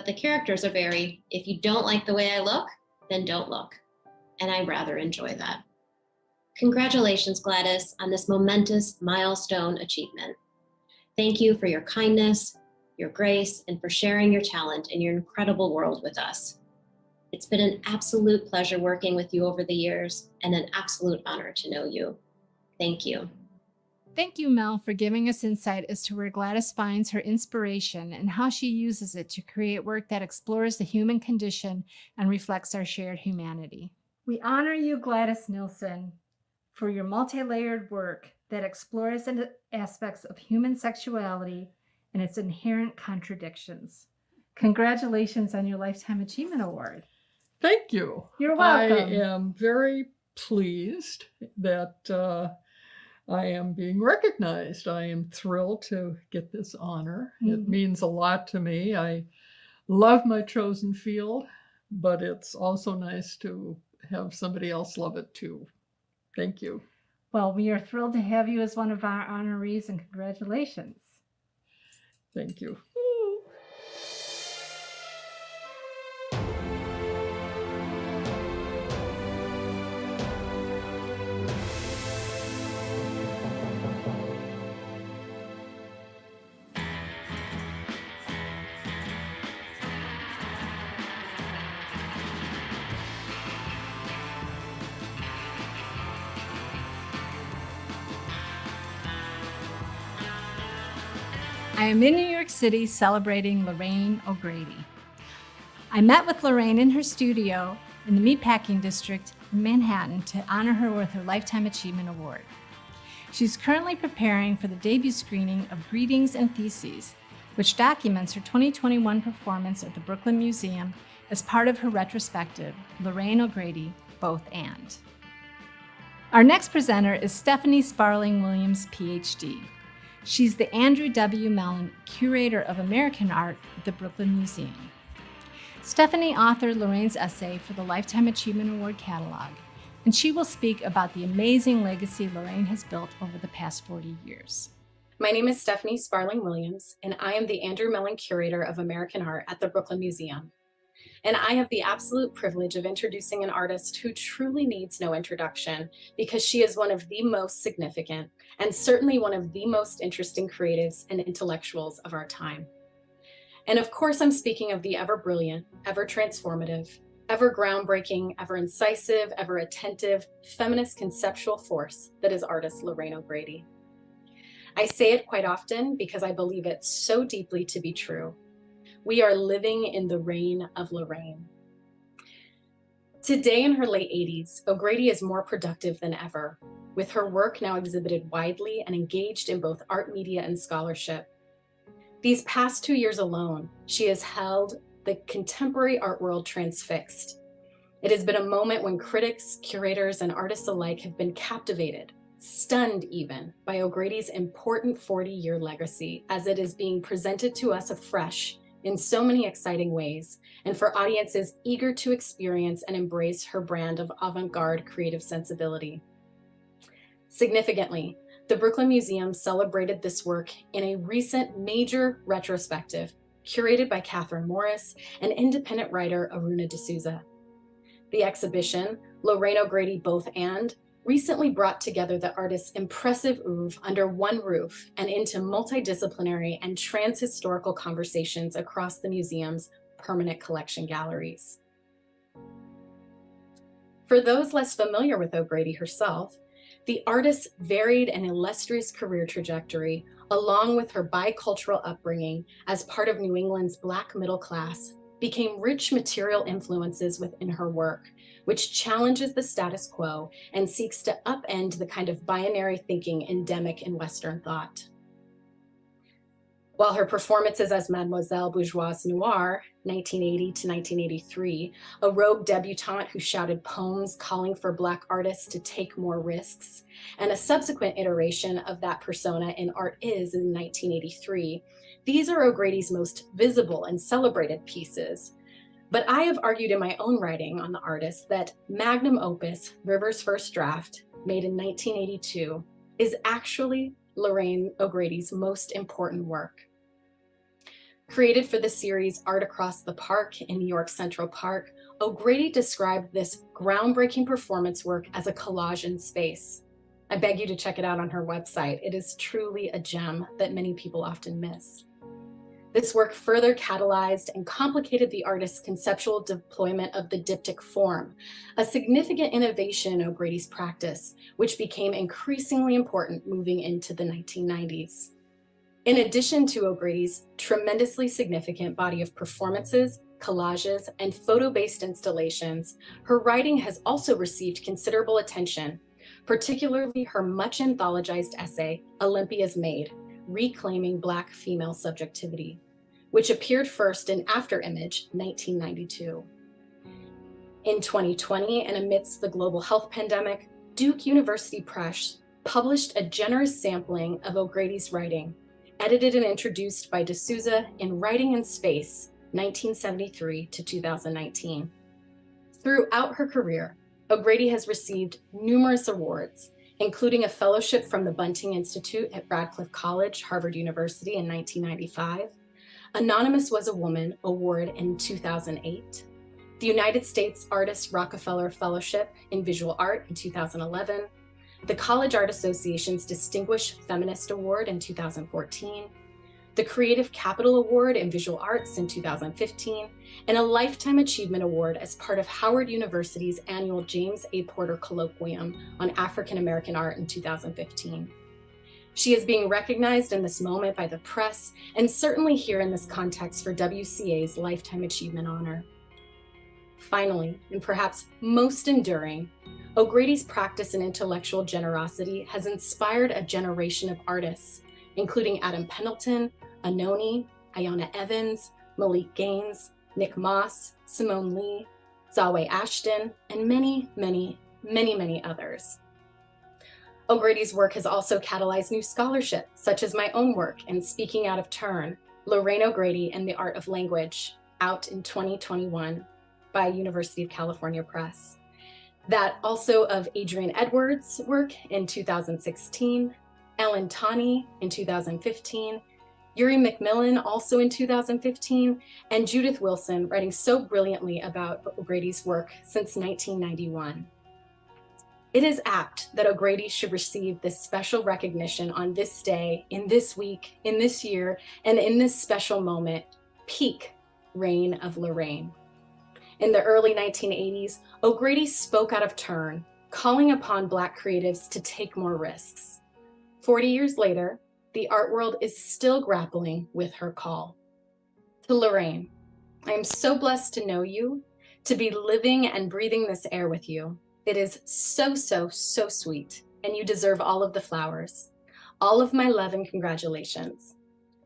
But the characters are very, if you don't like the way I look, then don't look. And I rather enjoy that. Congratulations, Gladys, on this momentous milestone achievement. Thank you for your kindness, your grace, and for sharing your talent and your incredible world with us. It's been an absolute pleasure working with you over the years and an absolute honor to know you. Thank you. Thank you, Mel, for giving us insight as to where Gladys finds her inspiration and how she uses it to create work that explores the human condition and reflects our shared humanity. We honor you, Gladys Nilsson, for your multi layered work that explores aspects of human sexuality and its inherent contradictions. Congratulations on your Lifetime Achievement Award. Thank you. You're welcome. I am very pleased that uh, I am being recognized. I am thrilled to get this honor. Mm-hmm. It means a lot to me. I love my chosen field, but it's also nice to have somebody else love it too. Thank you. Well, we are thrilled to have you as one of our honorees and congratulations. Thank you. Am in New York City celebrating Lorraine O'Grady. I met with Lorraine in her studio in the Meatpacking District in Manhattan to honor her with her Lifetime Achievement Award. She's currently preparing for the debut screening of Greetings and Theses, which documents her 2021 performance at the Brooklyn Museum as part of her retrospective, Lorraine O'Grady, Both and. Our next presenter is Stephanie Sparling Williams, PhD. She's the Andrew W. Mellon Curator of American Art at the Brooklyn Museum. Stephanie authored Lorraine's essay for the Lifetime Achievement Award catalog, and she will speak about the amazing legacy Lorraine has built over the past 40 years. My name is Stephanie Sparling Williams, and I am the Andrew Mellon Curator of American Art at the Brooklyn Museum. And I have the absolute privilege of introducing an artist who truly needs no introduction because she is one of the most significant and certainly one of the most interesting creatives and intellectuals of our time. And of course, I'm speaking of the ever brilliant, ever transformative, ever groundbreaking, ever incisive, ever attentive, feminist conceptual force that is artist Lorraine O'Grady. I say it quite often because I believe it so deeply to be true we are living in the reign of Lorraine. Today, in her late 80s, O'Grady is more productive than ever, with her work now exhibited widely and engaged in both art media and scholarship. These past two years alone, she has held the contemporary art world transfixed. It has been a moment when critics, curators, and artists alike have been captivated, stunned even, by O'Grady's important 40 year legacy as it is being presented to us afresh in so many exciting ways, and for audiences eager to experience and embrace her brand of avant garde creative sensibility. Significantly, the Brooklyn Museum celebrated this work in a recent major retrospective curated by Catherine Morris and independent writer Aruna D'Souza. The exhibition, Lorraine O'Grady Both And, recently brought together the artist's impressive oeuvre under one roof and into multidisciplinary and transhistorical conversations across the museum's permanent collection galleries. For those less familiar with O'Grady herself, the artist's varied and illustrious career trajectory, along with her bicultural upbringing as part of New England's Black middle class, became rich material influences within her work which challenges the status quo and seeks to upend the kind of binary thinking endemic in Western thought. while her performances as Mademoiselle Bourgeoise Noire, 1980 to 1983, a rogue debutante who shouted poems calling for Black artists to take more risks, and a subsequent iteration of that persona in Art Is in 1983, these are O'Grady's most visible and celebrated pieces. But I have argued in my own writing on the artist that magnum opus, River's First Draft, made in 1982, is actually Lorraine O'Grady's most important work. Created for the series Art Across the Park in New York Central Park, O'Grady described this groundbreaking performance work as a collage in space. I beg you to check it out on her website. It is truly a gem that many people often miss. This work further catalyzed and complicated the artist's conceptual deployment of the diptych form, a significant innovation in O'Grady's practice, which became increasingly important moving into the 1990s. In addition to O'Grady's tremendously significant body of performances, collages, and photo-based installations, her writing has also received considerable attention, particularly her much anthologized essay, Olympia's Maid, Reclaiming Black Female Subjectivity, which appeared first in After Image, 1992. In 2020, and amidst the global health pandemic, Duke University Press published a generous sampling of O'Grady's writing, edited and introduced by D'Souza in Writing in Space, 1973 to 2019. Throughout her career, O'Grady has received numerous awards, including a fellowship from the Bunting Institute at Radcliffe College, Harvard University in 1995, Anonymous Was a Woman Award in 2008, the United States Artist Rockefeller Fellowship in Visual Art in 2011, the College Art Association's Distinguished Feminist Award in 2014, the Creative Capital Award in Visual Arts in 2015, and a Lifetime Achievement Award as part of Howard University's annual James A. Porter Colloquium on African American Art in 2015. She is being recognized in this moment by the press and certainly here in this context for WCA's Lifetime Achievement Honor. Finally, and perhaps most enduring, O'Grady's practice in intellectual generosity has inspired a generation of artists, including Adam Pendleton, Anohni, Ayana Evans, Malik Gaines, Nick Moss, Simone Leigh, Zawe Ashton, and many, many, many, many others. O'Grady's work has also catalyzed new scholarship, such as my own work in Speaking Out of Turn, Lorraine O'Grady and the Art of Language, out in 2021 by University of California Press that also of Adrienne Edwards' work in 2016, Ellen Tani in 2015, Uri McMillan also in 2015, and Judith Wilson writing so brilliantly about O'Grady's work since 1991. It is apt that O'Grady should receive this special recognition on this day, in this week, in this year, and in this special moment, peak reign of Lorraine. In the early 1980s, O'Grady spoke out of turn, calling upon Black creatives to take more risks. 40 years later, the art world is still grappling with her call. To Lorraine, I am so blessed to know you, to be living and breathing this air with you. It is so, so, so sweet, and you deserve all of the flowers. All of my love and congratulations.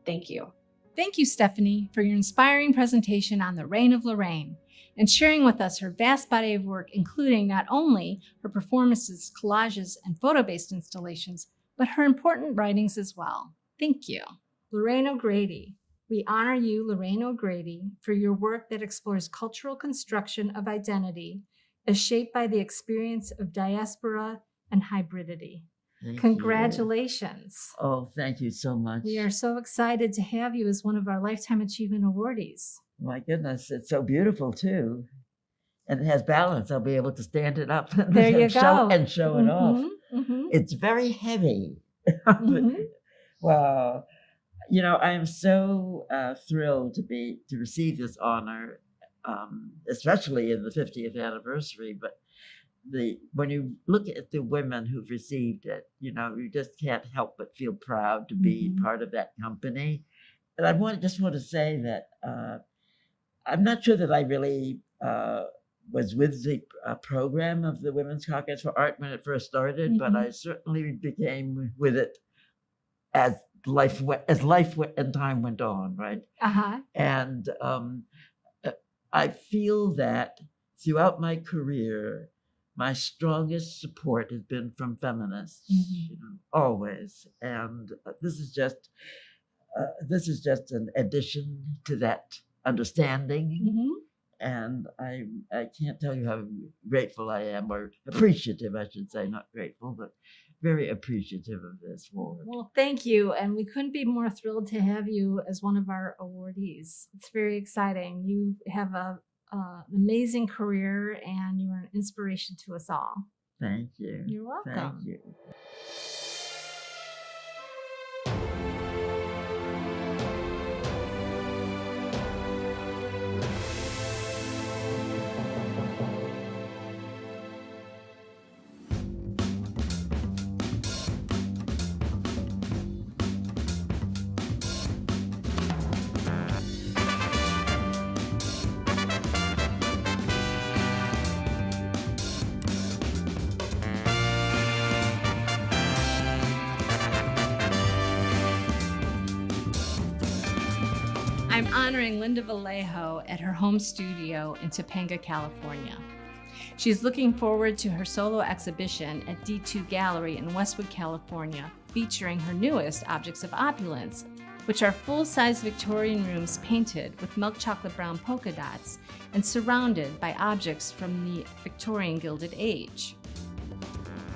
Thank you. Thank you, Stephanie, for your inspiring presentation on the reign of Lorraine and sharing with us her vast body of work, including not only her performances, collages, and photo based installations, but her important writings as well. Thank you. Lorraine O'Grady. We honor you, Lorraine O'Grady, for your work that explores cultural construction of identity as shaped by the experience of diaspora and hybridity. Thank Congratulations. You. Oh, thank you so much. We are so excited to have you as one of our Lifetime Achievement Awardees. My goodness, it's so beautiful too. And it has balance. I'll be able to stand it up and, [LAUGHS] there you show, go. and show mm-hmm, it off. Mm-hmm. It's very heavy. mm-hmm. [LAUGHS] Wow. You know, I am so uh, thrilled to be to receive this honor, um, especially in the 50th anniversary. But the when you look at the women who've received it, you know, you just can't help but feel proud to be Mm-hmm. part of that company. And I want just want to say that uh, I'm not sure that I really uh, was with the uh, program of the Women's Caucus for Art when it first started, but Mhm. I certainly became with it as life went, as life went, and time went on, right? Uh-huh. And um, uh, I feel that throughout my career, my strongest support has been from feminists, mm-hmm. you know, always. And uh, this is just uh, this is just an addition to that understanding. Mm-hmm. And I I can't tell you how grateful I am, or appreciative, I should say, not grateful, but very appreciative of this award. Well, thank you. And we couldn't be more thrilled to have you as one of our awardees. It's very exciting. You have a, uh, amazing career and you are an inspiration to us all. Thank you. You're welcome. Thank you. Honoring Linda Vallejo at her home studio in Topanga, California. She's looking forward to her solo exhibition at D2 Gallery in Westwood, California, featuring her newest Objects of Opulence, which are full size Victorian rooms painted with milk chocolate brown polka dots and surrounded by objects from the Victorian Gilded Age.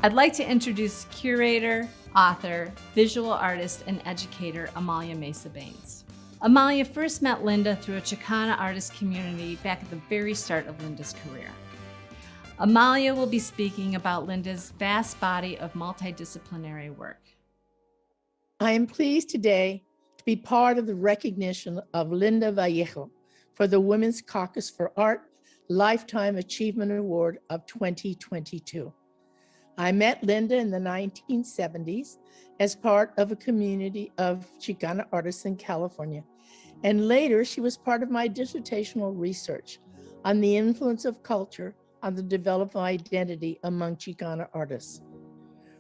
I'd like to introduce curator, author, visual artist, and educator Amalia Mesa Bains. Amalia first met Linda through a Chicana artist community back at the very start of Linda's career. Amalia will be speaking about Linda's vast body of multidisciplinary work. I am pleased today to be part of the recognition of Linda Vallejo for the Women's Caucus for Art Lifetime Achievement Award of 2022. I met Linda in the 1970s as part of a community of Chicana artists in California. And later, she was part of my dissertational research on the influence of culture on the development of identity among Chicana artists.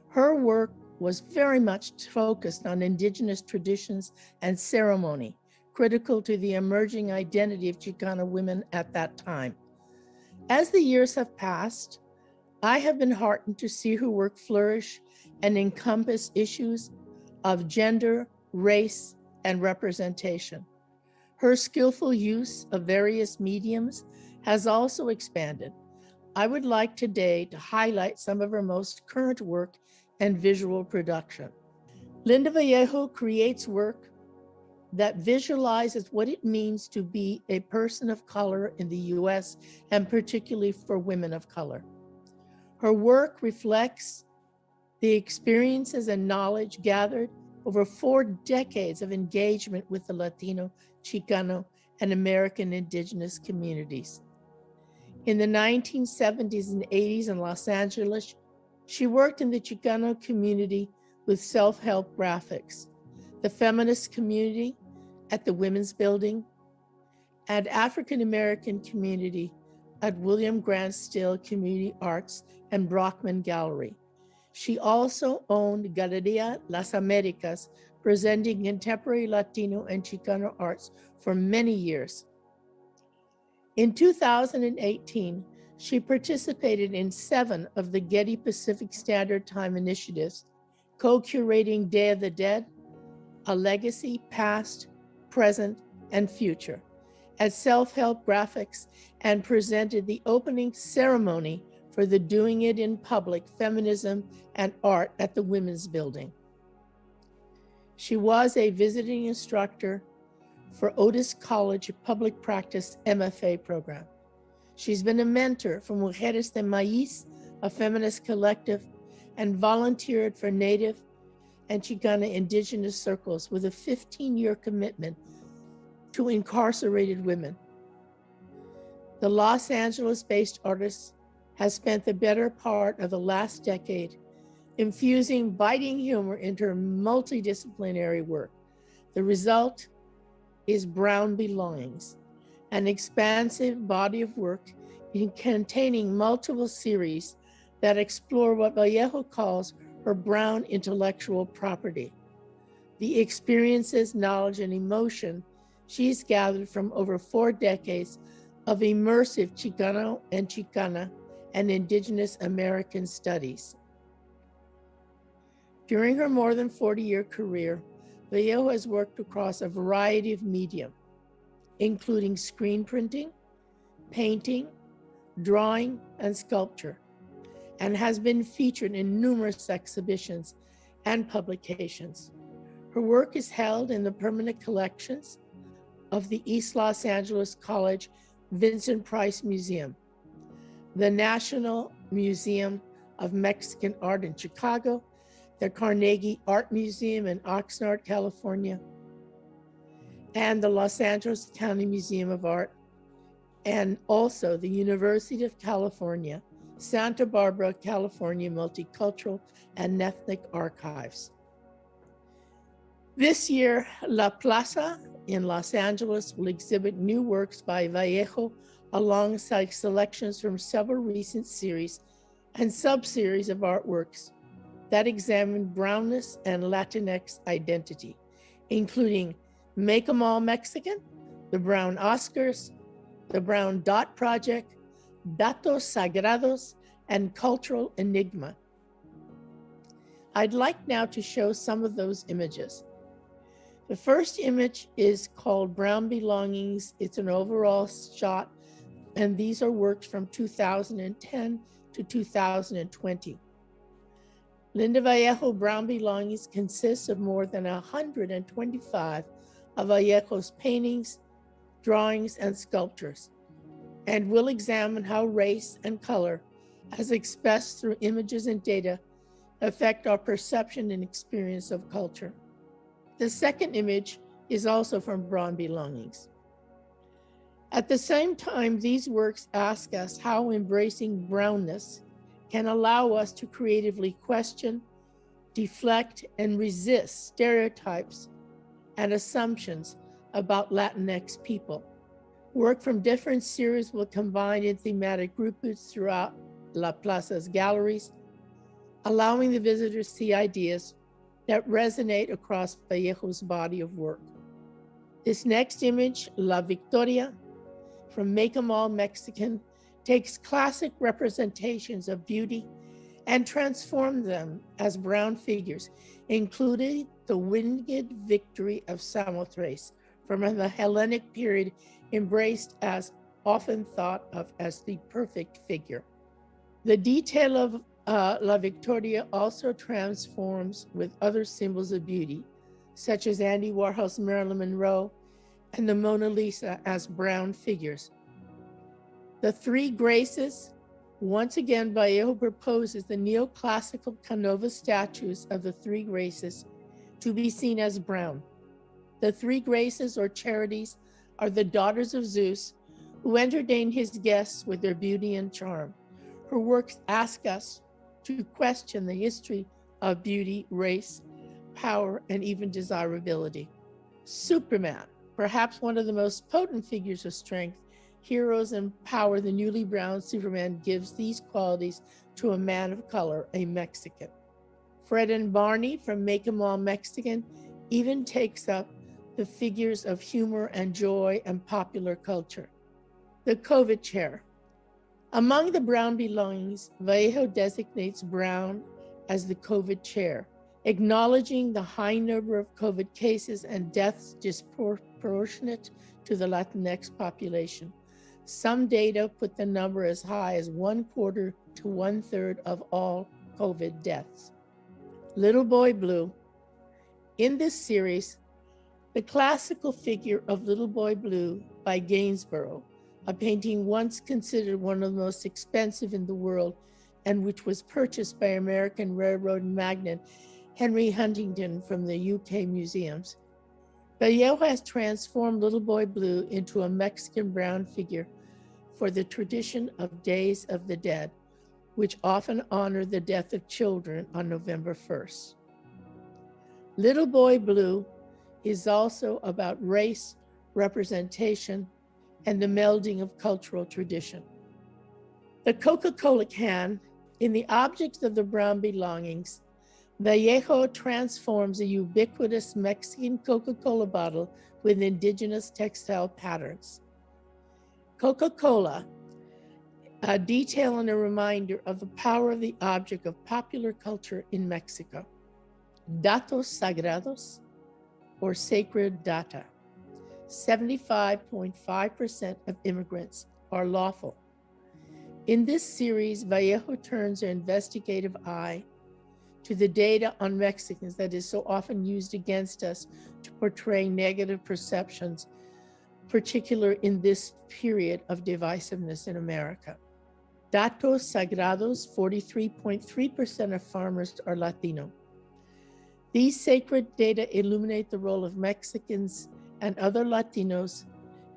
Her work was very much focused on indigenous traditions and ceremony, critical to the emerging identity of Chicana women at that time. As the years have passed, I have been heartened to see her work flourish and encompass issues of gender, race, and representation. Her skillful use of various mediums has also expanded. I would like today to highlight some of her most current work and visual production. Linda Vallejo creates work that visualizes what it means to be a person of color in the US and particularly for women of color. Her work reflects the experiences and knowledge gathered over four decades of engagement with the Latino, Chicano, and American indigenous communities. In the 1970s and 80s in Los Angeles, she worked in the Chicano community with self help graphics, the feminist community at the Women's Building, and African American community at William Grant Still Community Arts and Brockman Gallery. She also owned Galeria Las Americas, presenting contemporary Latino and Chicano arts for many years. In 2018, she participated in seven of the Getty Pacific Standard Time initiatives, co curating Day of the Dead, A Legacy, Past, Present, and Future, at Self Help Graphics, and presented the opening ceremony for the Doing It in Public Feminism and Art at the Women's Building. She was a visiting instructor for Otis College Public Practice MFA program. She's been a mentor for Mujeres de Maíz, a feminist collective, and volunteered for Native and Chicana indigenous circles with a 15 year commitment to incarcerated women. The Los Angeles based artist has spent the better part of the last decade infusing biting humor into her multidisciplinary work. The result is Brown Belongings, an expansive body of work containing multiple series that explore what Vallejo calls her brown intellectual property. the experiences, knowledge, and emotion she's gathered from over four decades of immersive Chicano and Chicana and Indigenous American studies. During her more than 40 year career, Vallejo has worked across a variety of medium, including screen printing, painting, drawing, and sculpture, and has been featured in numerous exhibitions and publications. Her work is held in the permanent collections of the East Los Angeles College Vincent Price Museum, the National Museum of Mexican Art in Chicago, the Carnegie Art Museum in Oxnard, California, and the Los Angeles County Museum of Art, and also the University of California, Santa Barbara, California Multicultural and Ethnic Archives. This year, La Plaza in Los Angeles will exhibit new works by Vallejo alongside selections from several recent series and sub-series of artworks that examine brownness and Latinx identity, including Make 'em All Mexican, the Brown Oscars, the Brown Dot Project, Datos Sagrados, and Cultural Enigma. I'd like now to show some of those images. The first image is called Brown Belongings. It's an overall shot, and these are works from 2010 to 2020. Linda Vallejo Brown Belongings consists of more than 125 of Vallejo's paintings, drawings, and sculptures, and will examine how race and color, as expressed through images and data, affect our perception and experience of culture. The second image is also from Brown Belongings. At the same time, these works ask us how embracing brownness can allow us to creatively question, deflect, and resist stereotypes and assumptions about Latinx people. Work from different series will combine in thematic groupings throughout La Plaza's galleries, allowing the visitors to see ideas that resonate across Vallejo's body of work. This next image, La Victoria, from Make 'em All Mexican, takes classic representations of beauty and transforms them as brown figures, including the winged victory of Samothrace from the Hellenic period, embraced as often thought of as the perfect figure. The detail of uh, La Victoria also transforms with other symbols of beauty, such as Andy Warhol's Marilyn Monroe and the Mona Lisa as brown figures. The Three Graces, once again, Vallejo proposes the neoclassical Canova statues of the Three Graces to be seen as brown. The Three Graces or Charities are the daughters of Zeus who entertain his guests with their beauty and charm. Her works ask us to question the history of beauty, race, power, and even desirability. Superman, perhaps one of the most potent figures of strength, heroes, and power, the newly brown Superman gives these qualities to a man of color, a Mexican. Fred and Barney from Make 'em All Mexican even takes up the figures of humor and joy and popular culture. The COVID chair, among the Brown belongings, Vallejo designates Brown as the COVID chair, acknowledging the high number of COVID cases and deaths disproportionate to the Latinx population. Some data put the number as high as one quarter to one third of all COVID deaths. Little Boy Blue. In this series, the classical figure of Little Boy Blue by Gainsborough a painting once considered one of the most expensive in the world and which was purchased by American railroad magnate Henry Huntington from the UK museums. Vallejo has transformed Little Boy Blue into a Mexican brown figure for the tradition of Days of the Dead, which often honor the death of children on November 1st. Little Boy Blue is also about race, representation, and the melding of cultural tradition. The Coca Cola can, in the objects of the Brown belongings, Vallejo transforms a ubiquitous Mexican Coca Cola bottle with indigenous textile patterns. Coca Cola, a detail and a reminder of the power of the object of popular culture in Mexico. Datos sagrados, or sacred data. 75.5% of immigrants are lawful. In this series, Vallejo turns her investigative eye to the data on Mexicans that is so often used against us to portray negative perceptions, particularly in this period of divisiveness in America. Datos Sagrados 43.3% of farmers are Latino. These sacred data illuminate the role of Mexicans and other Latinos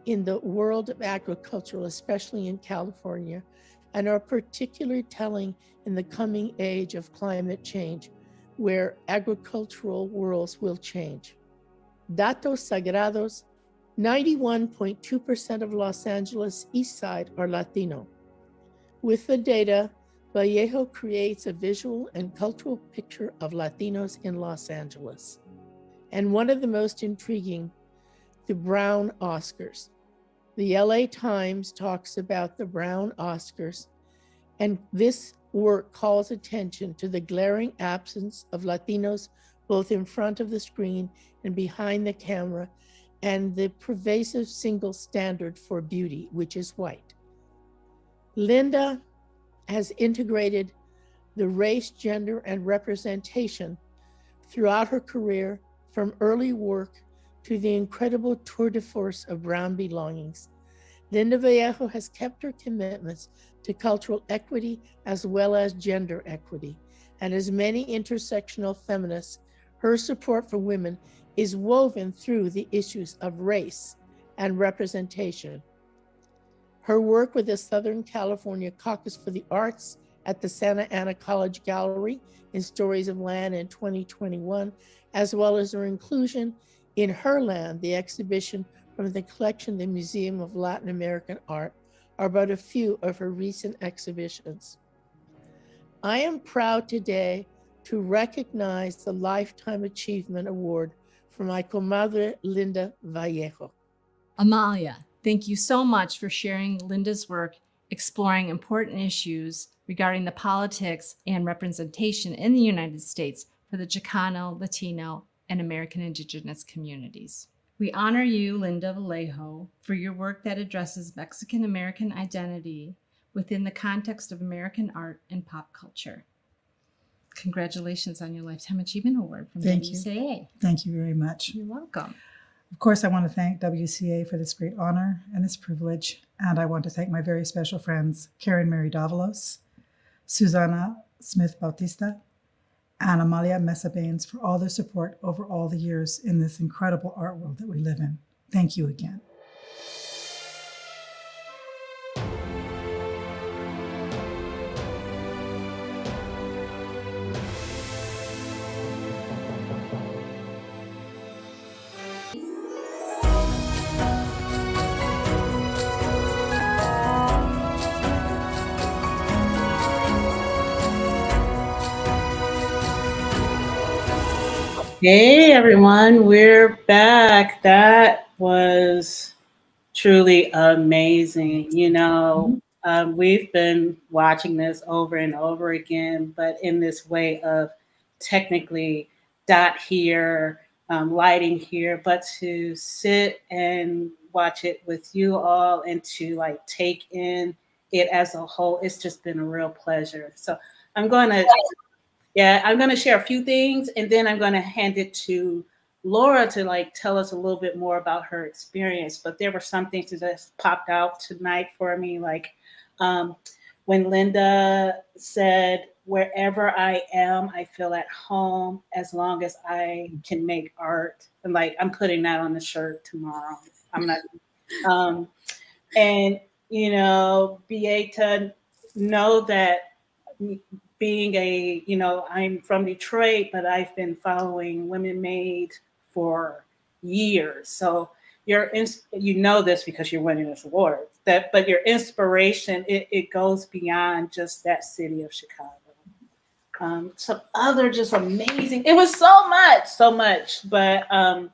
in the world of agriculture, especially in California, and are particularly telling in the coming age of climate change, where agricultural worlds will change. Datos Sagrados 91.2% of Los Angeles East Side are Latino. With the data, Vallejo creates a visual and cultural picture of Latinos in Los Angeles. And one of the most intriguing, the Brown Oscars. The LA Times talks about the Brown Oscars, and this work calls attention to the glaring absence of Latinos both in front of the screen and behind the camera, and the pervasive single standard for beauty, which is white. Linda has integrated the race, gender, and representation throughout her career from early work to the incredible tour de force of Brown belongings. Linda Vallejo has kept her commitments to cultural equity as well as gender equity. And as many intersectional feminists, her support for women is woven through the issues of race and representation. Her work with the Southern California Caucus for the Arts at the Santa Ana College Gallery in Stories of Land in 2021, as well as her inclusion in Her Land, the exhibition from the collection, of the Museum of Latin American Art, are but a few of her recent exhibitions. I am proud today to recognize the Lifetime Achievement Award for my comadre Linda Vallejo. Amalia, thank you so much for sharing Linda's work exploring important issues regarding the politics and representation in the United States for the Chicano, Latino, and American Indigenous communities. We honor you, Linda Vallejo, for your work that addresses Mexican American identity within the context of American art and pop culture. Congratulations on your Lifetime Achievement Award from Thank WCA. you. Thank you very much. You're welcome. Of course, I want to thank WCA for this great honor and this privilege. And I want to thank my very special friends, Karen Mary Davalos, Susana Smith Bautista, and Amalia Mesa Bains for all their support over all the years in this incredible art world that we live in. Thank you again. Hey everyone, we're back. That was truly amazing. You know, um, we've been watching this over and over again, but in this way of technically dot here, um, lighting here, but to sit and watch it with you all and to like take in it as a whole, it's just been a real pleasure. So I'm going to yeah, I'm going to share a few things and then I'm going to hand it to Laura to like tell us a little bit more about her experience. But there were some things that just popped out tonight for me, like um, when Linda said, "Wherever I am, I feel at home as long as I can make art." And like I'm putting that on the shirt tomorrow. I'm not. Um, and you know, be to know that being a, you know, I'm from Detroit, but I've been following Woman Made for years. So your, you know this because you're winning this award. That, but your inspiration, it, it goes beyond just that city of Chicago. um, some other just amazing. It was so much, so much. But um,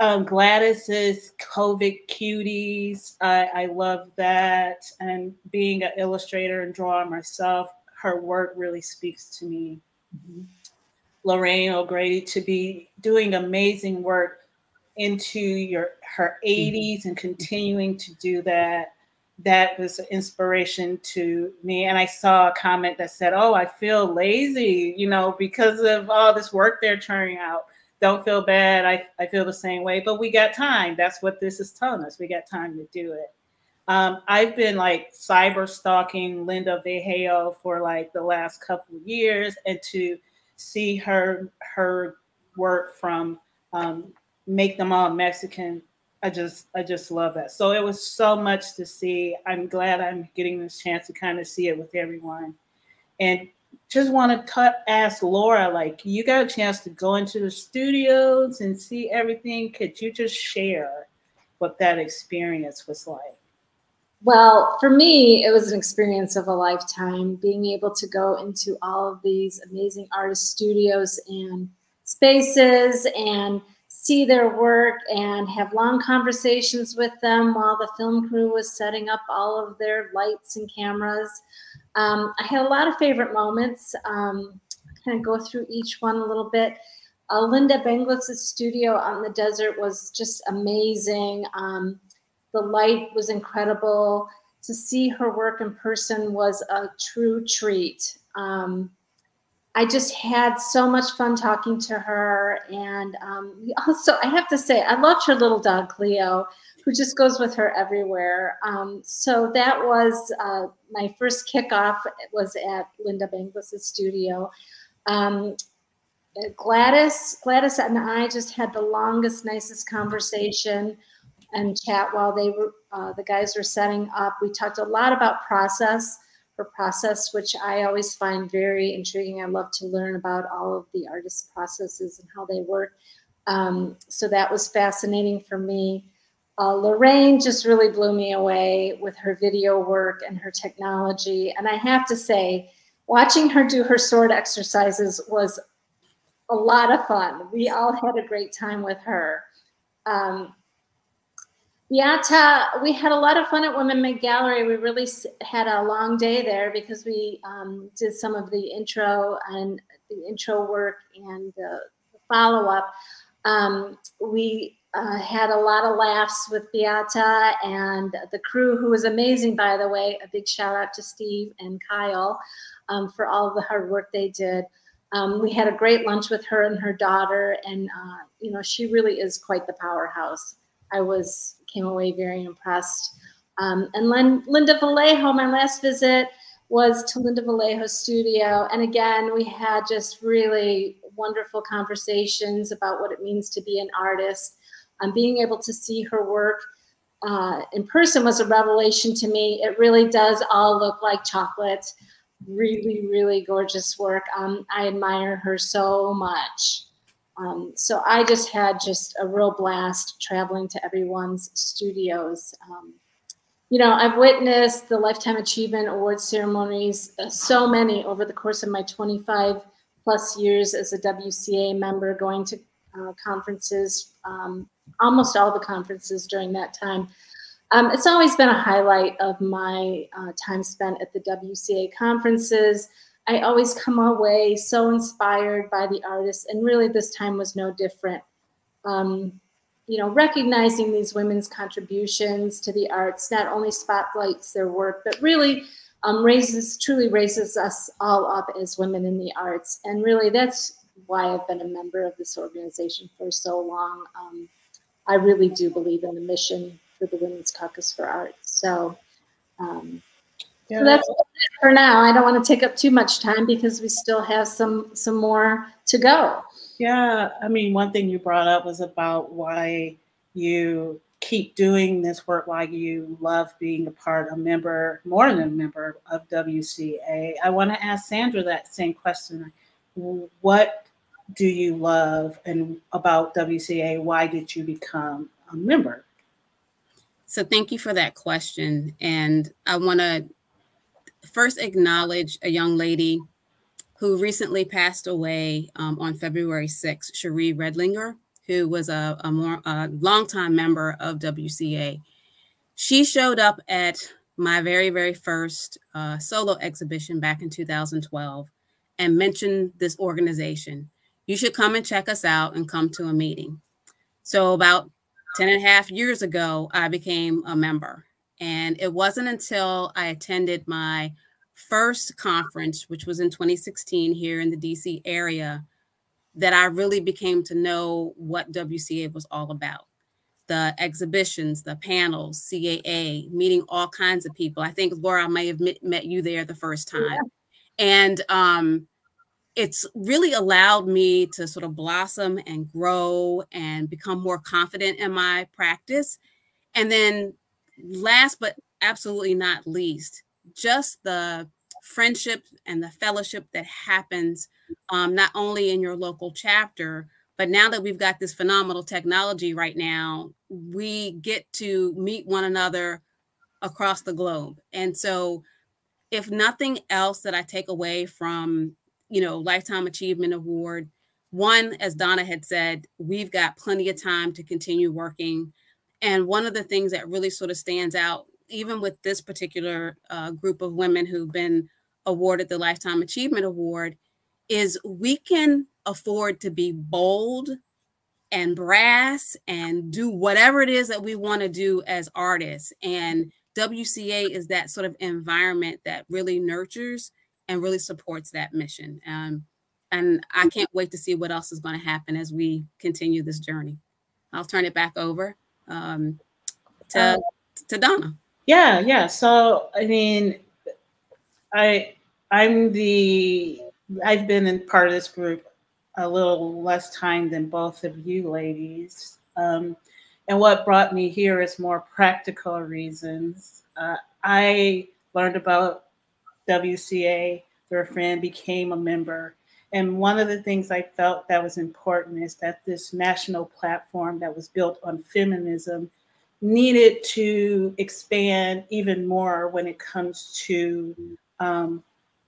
um, Gladys's COVID cuties, I, I love that. And being an illustrator and drawer myself, her work really speaks to me. Mm-hmm. Lorraine O'Grady to be doing amazing work into your her 80s mm-hmm. and continuing to do that that was an inspiration to me. And I saw a comment that said, Oh, I feel lazy, you know, because of all this work they're churning out. Don't feel bad. I, I feel the same way, but we got time. That's what this is telling us. We got time to do it. Um, I've been like cyber stalking Linda Vallejo for like the last couple of years, and to see her her work from um, Make Them All Mexican I just I just love that. So it was so much to see. I'm glad I'm getting this chance to kind of see it with everyone. And just want to ask Laura, like you got a chance to go into the studios and see everything. Could you just share what that experience was like? Well, for me, it was an experience of a lifetime being able to go into all of these amazing artist studios and spaces and see their work and have long conversations with them while the film crew was setting up all of their lights and cameras. Um, I had a lot of favorite moments. Um, kind of go through each one a little bit. Uh, Lynda Benglis' studio in the desert was just amazing. Um, the light was incredible. To see her work in person was a true treat. Um, I just had so much fun talking to her. And um, also, I have to say, I loved her little dog, Cleo, who just goes with her everywhere. Um, so that was uh, my first kickoff it was at Lynda Benglis' studio. Um, Gladys, Gladys and I just had the longest, nicest conversation and chat while they were, uh, the guys were setting up. We talked a lot about process for process, which I always find very intriguing. I love to learn about all of the artist's processes and how they work. Um, so that was fascinating for me. Uh, Lorraine just really blew me away with her video work and her technology. And I have to say, watching her do her sword exercises was a lot of fun. We all had a great time with her. Um, Beate, we had a lot of fun at Woman Made Gallery. We really had a long day there because we um, did some of the intro and the intro work and the follow up. Um, we uh, had a lot of laughs with Beate and the crew, who was amazing, by the way. A big shout out to Steve and Kyle um, for all the hard work they did. Um, we had a great lunch with her and her daughter, and uh, you know she really is quite the powerhouse. I was came away very impressed. Um, and Len, Linda Vallejo, my last visit was to Linda Vallejo's studio. And again, we had just really wonderful conversations about what it means to be an artist. Um, being able to see her work uh, in person was a revelation to me. It really does all look like chocolate. Really, really gorgeous work. Um, I admire her so much. Um, so I just had just a real blast traveling to everyone's studios. Um, you know, I've witnessed the Lifetime Achievement Award ceremonies, uh, so many over the course of my 25 plus years as a WCA member, going to uh, conferences, um, almost all the conferences during that time. Um, it's always been a highlight of my uh, time spent at the WCA conferences. I always come away so inspired by the artists, and really this time was no different. Um, you know, recognizing these women's contributions to the arts not only spotlights their work, but really um, raises, truly raises us all up as women in the arts. And really, that's why I've been a member of this organization for so long. Um, I really do believe in the mission for the Women's Caucus for Arts. So, um, yeah. So that's for now. I don't want to take up too much time because we still have some some more to go. Yeah, I mean, one thing you brought up was about why you keep doing this work, why you love being a part, a member, more than a member of WCA. I want to ask Sandra that same question. What do you love and about WCA? Why did you become a member? So thank you for that question. And I want to first acknowledge a young lady who recently passed away um, on February 6th, Cherie Redlinger, who was a, a, more, a longtime member of WCA. She showed up at my very, very first uh, solo exhibition back in 2012 and mentioned this organization. You should come and check us out and come to a meeting. So, about 10 and a half years ago, I became a member. And it wasn't until I attended my first conference, which was in 2016 here in the DC area, that I really became to know what WCA was all about. The exhibitions, the panels, CAA, meeting all kinds of people. I think Laura I may have met, you there the first time. Yeah. And um, it's really allowed me to sort of blossom and grow and become more confident in my practice. And then, last but absolutely not least, just the friendship and the fellowship that happens um, not only in your local chapter, but now that we've got this phenomenal technology right now, we get to meet one another across the globe. And so, if nothing else that I take away from, you know, Lifetime Achievement Award, one, as Donna had said, we've got plenty of time to continue working. And one of the things that really sort of stands out even with this particular uh, group of women who've been awarded the Lifetime Achievement Award, is we can afford to be bold and brass and do whatever it is that we want to do as artists. And WCA is that sort of environment that really nurtures and really supports that mission. Um, and I can't wait to see what else is going to happen as we continue this journey. I'll turn it back over um, to, uh, to Donna. Yeah, yeah. So I mean, I I'm the I've been in part of this group a little less time than both of you ladies. Um, and what brought me here is more practical reasons. Uh, I learned about WCA through a friend, became a member. And one of the things I felt that was important is that this national platform that was built on feminism needed to expand even more when it comes to um,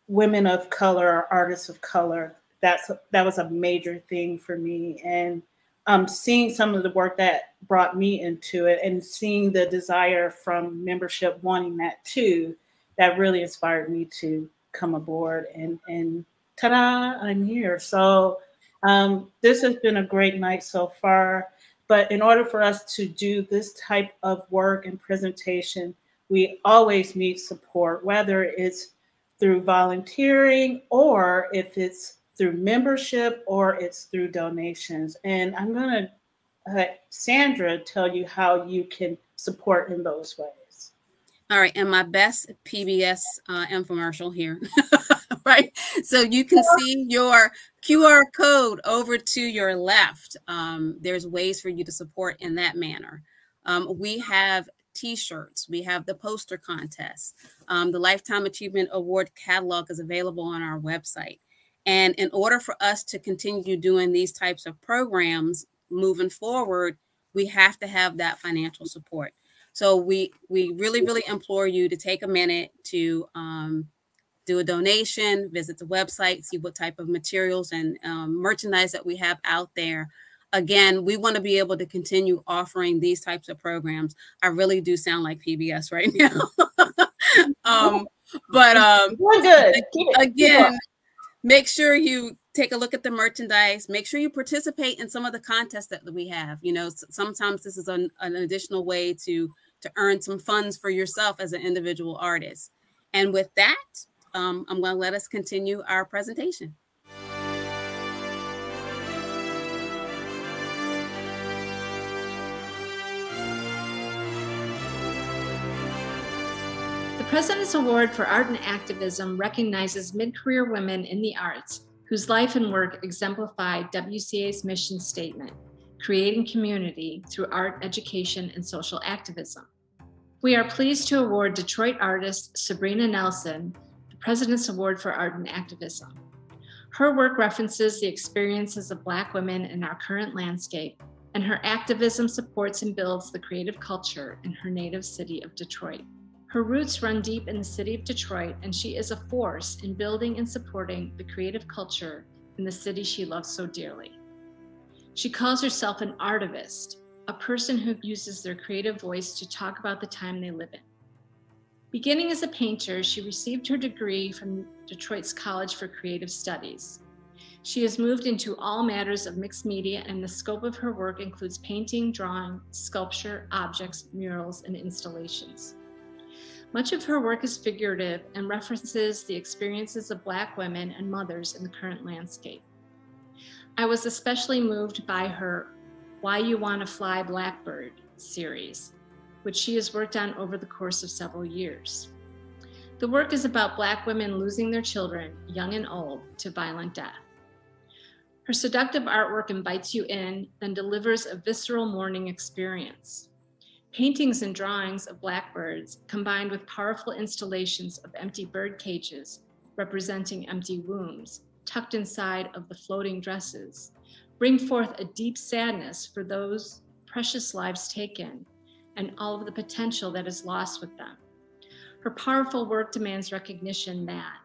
women of color, or artists of color. That's that was a major thing for me, and um, seeing some of the work that brought me into it, and seeing the desire from membership wanting that too, that really inspired me to come aboard. And and ta-da, I'm here. So um, this has been a great night so far. But in order for us to do this type of work and presentation, we always need support, whether it's through volunteering or if it's through membership or it's through donations. And I'm going to let Sandra tell you how you can support in those ways. All right. And my best PBS uh, infomercial here. [LAUGHS] [LAUGHS] right? So you can see your QR code over to your left. Um, there's ways for you to support in that manner. Um, we have t-shirts we have the poster contest um, the lifetime achievement award catalog is available on our website and in order for us to continue doing these types of programs moving forward we have to have that financial support so we we really really implore you to take a minute to um, do a donation, visit the website, see what type of materials and um, merchandise that we have out there. Again, we want to be able to continue offering these types of programs. I really do sound like PBS right [LAUGHS] now. um, but um, we're good. Again, make sure you take a look at the merchandise. Make sure you participate in some of the contests that we have. You know, sometimes this is an, an additional way to to earn some funds for yourself as an individual artist. And with that, um, I'm going to let us continue our presentation. The President's Award for Art and Activism recognizes mid career women in the arts whose life and work exemplify WCA's mission statement creating community through art, education, and social activism. We are pleased to award Detroit artist Sabrina Nelson President's Award for Art and Activism. Her work references the experiences of Black women in our current landscape, and her activism supports and builds the creative culture in her native city of Detroit. Her roots run deep in the city of Detroit, and she is a force in building and supporting the creative culture in the city she loves so dearly. She calls herself an artivist, a person who uses their creative voice to talk about the time they live in. Beginning as a painter, she received her degree from Detroit's College for Creative Studies. She has moved into all matters of mixed media, and the scope of her work includes painting, drawing, sculpture, objects, murals, and installations. Much of her work is figurative and references the experiences of Black women and mothers in the current landscape. I was especially moved by her Why You Wanna Fly Blackbird series, which she has worked on over the course of several years. The work is about Black women losing their children, young and old, to violent death. Her seductive artwork invites you in, then delivers a visceral mourning experience. Paintings and drawings of blackbirds, combined with powerful installations of empty bird cages representing empty wombs, tucked inside of the floating dresses, bring forth a deep sadness for those precious lives taken and all of the potential that is lost with them. Her powerful work demands recognition that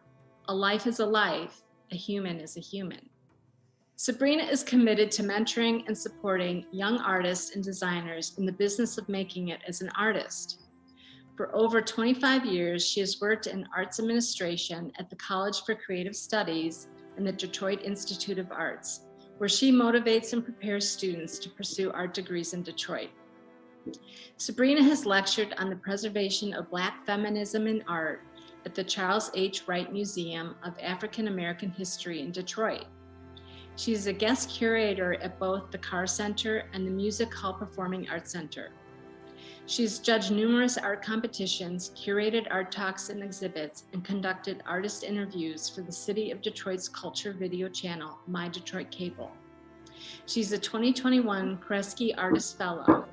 a life is a life, a human is a human. Sabrina is committed to mentoring and supporting young artists and designers in the business of making it as an artist. For over 25 years, she has worked in arts administration at the College for Creative Studies and the Detroit Institute of Arts, where she motivates and prepares students to pursue art degrees in Detroit. Sabrina has lectured on the preservation of Black feminism in art at the Charles H. Wright Museum of African American History in Detroit. She is a guest curator at both the Carr Center and the Music Hall Performing Arts Center. She's judged numerous art competitions, curated art talks and exhibits, and conducted artist interviews for the City of Detroit's culture video channel, My Detroit Cable. She's a 2021 Kresge Artist Fellow.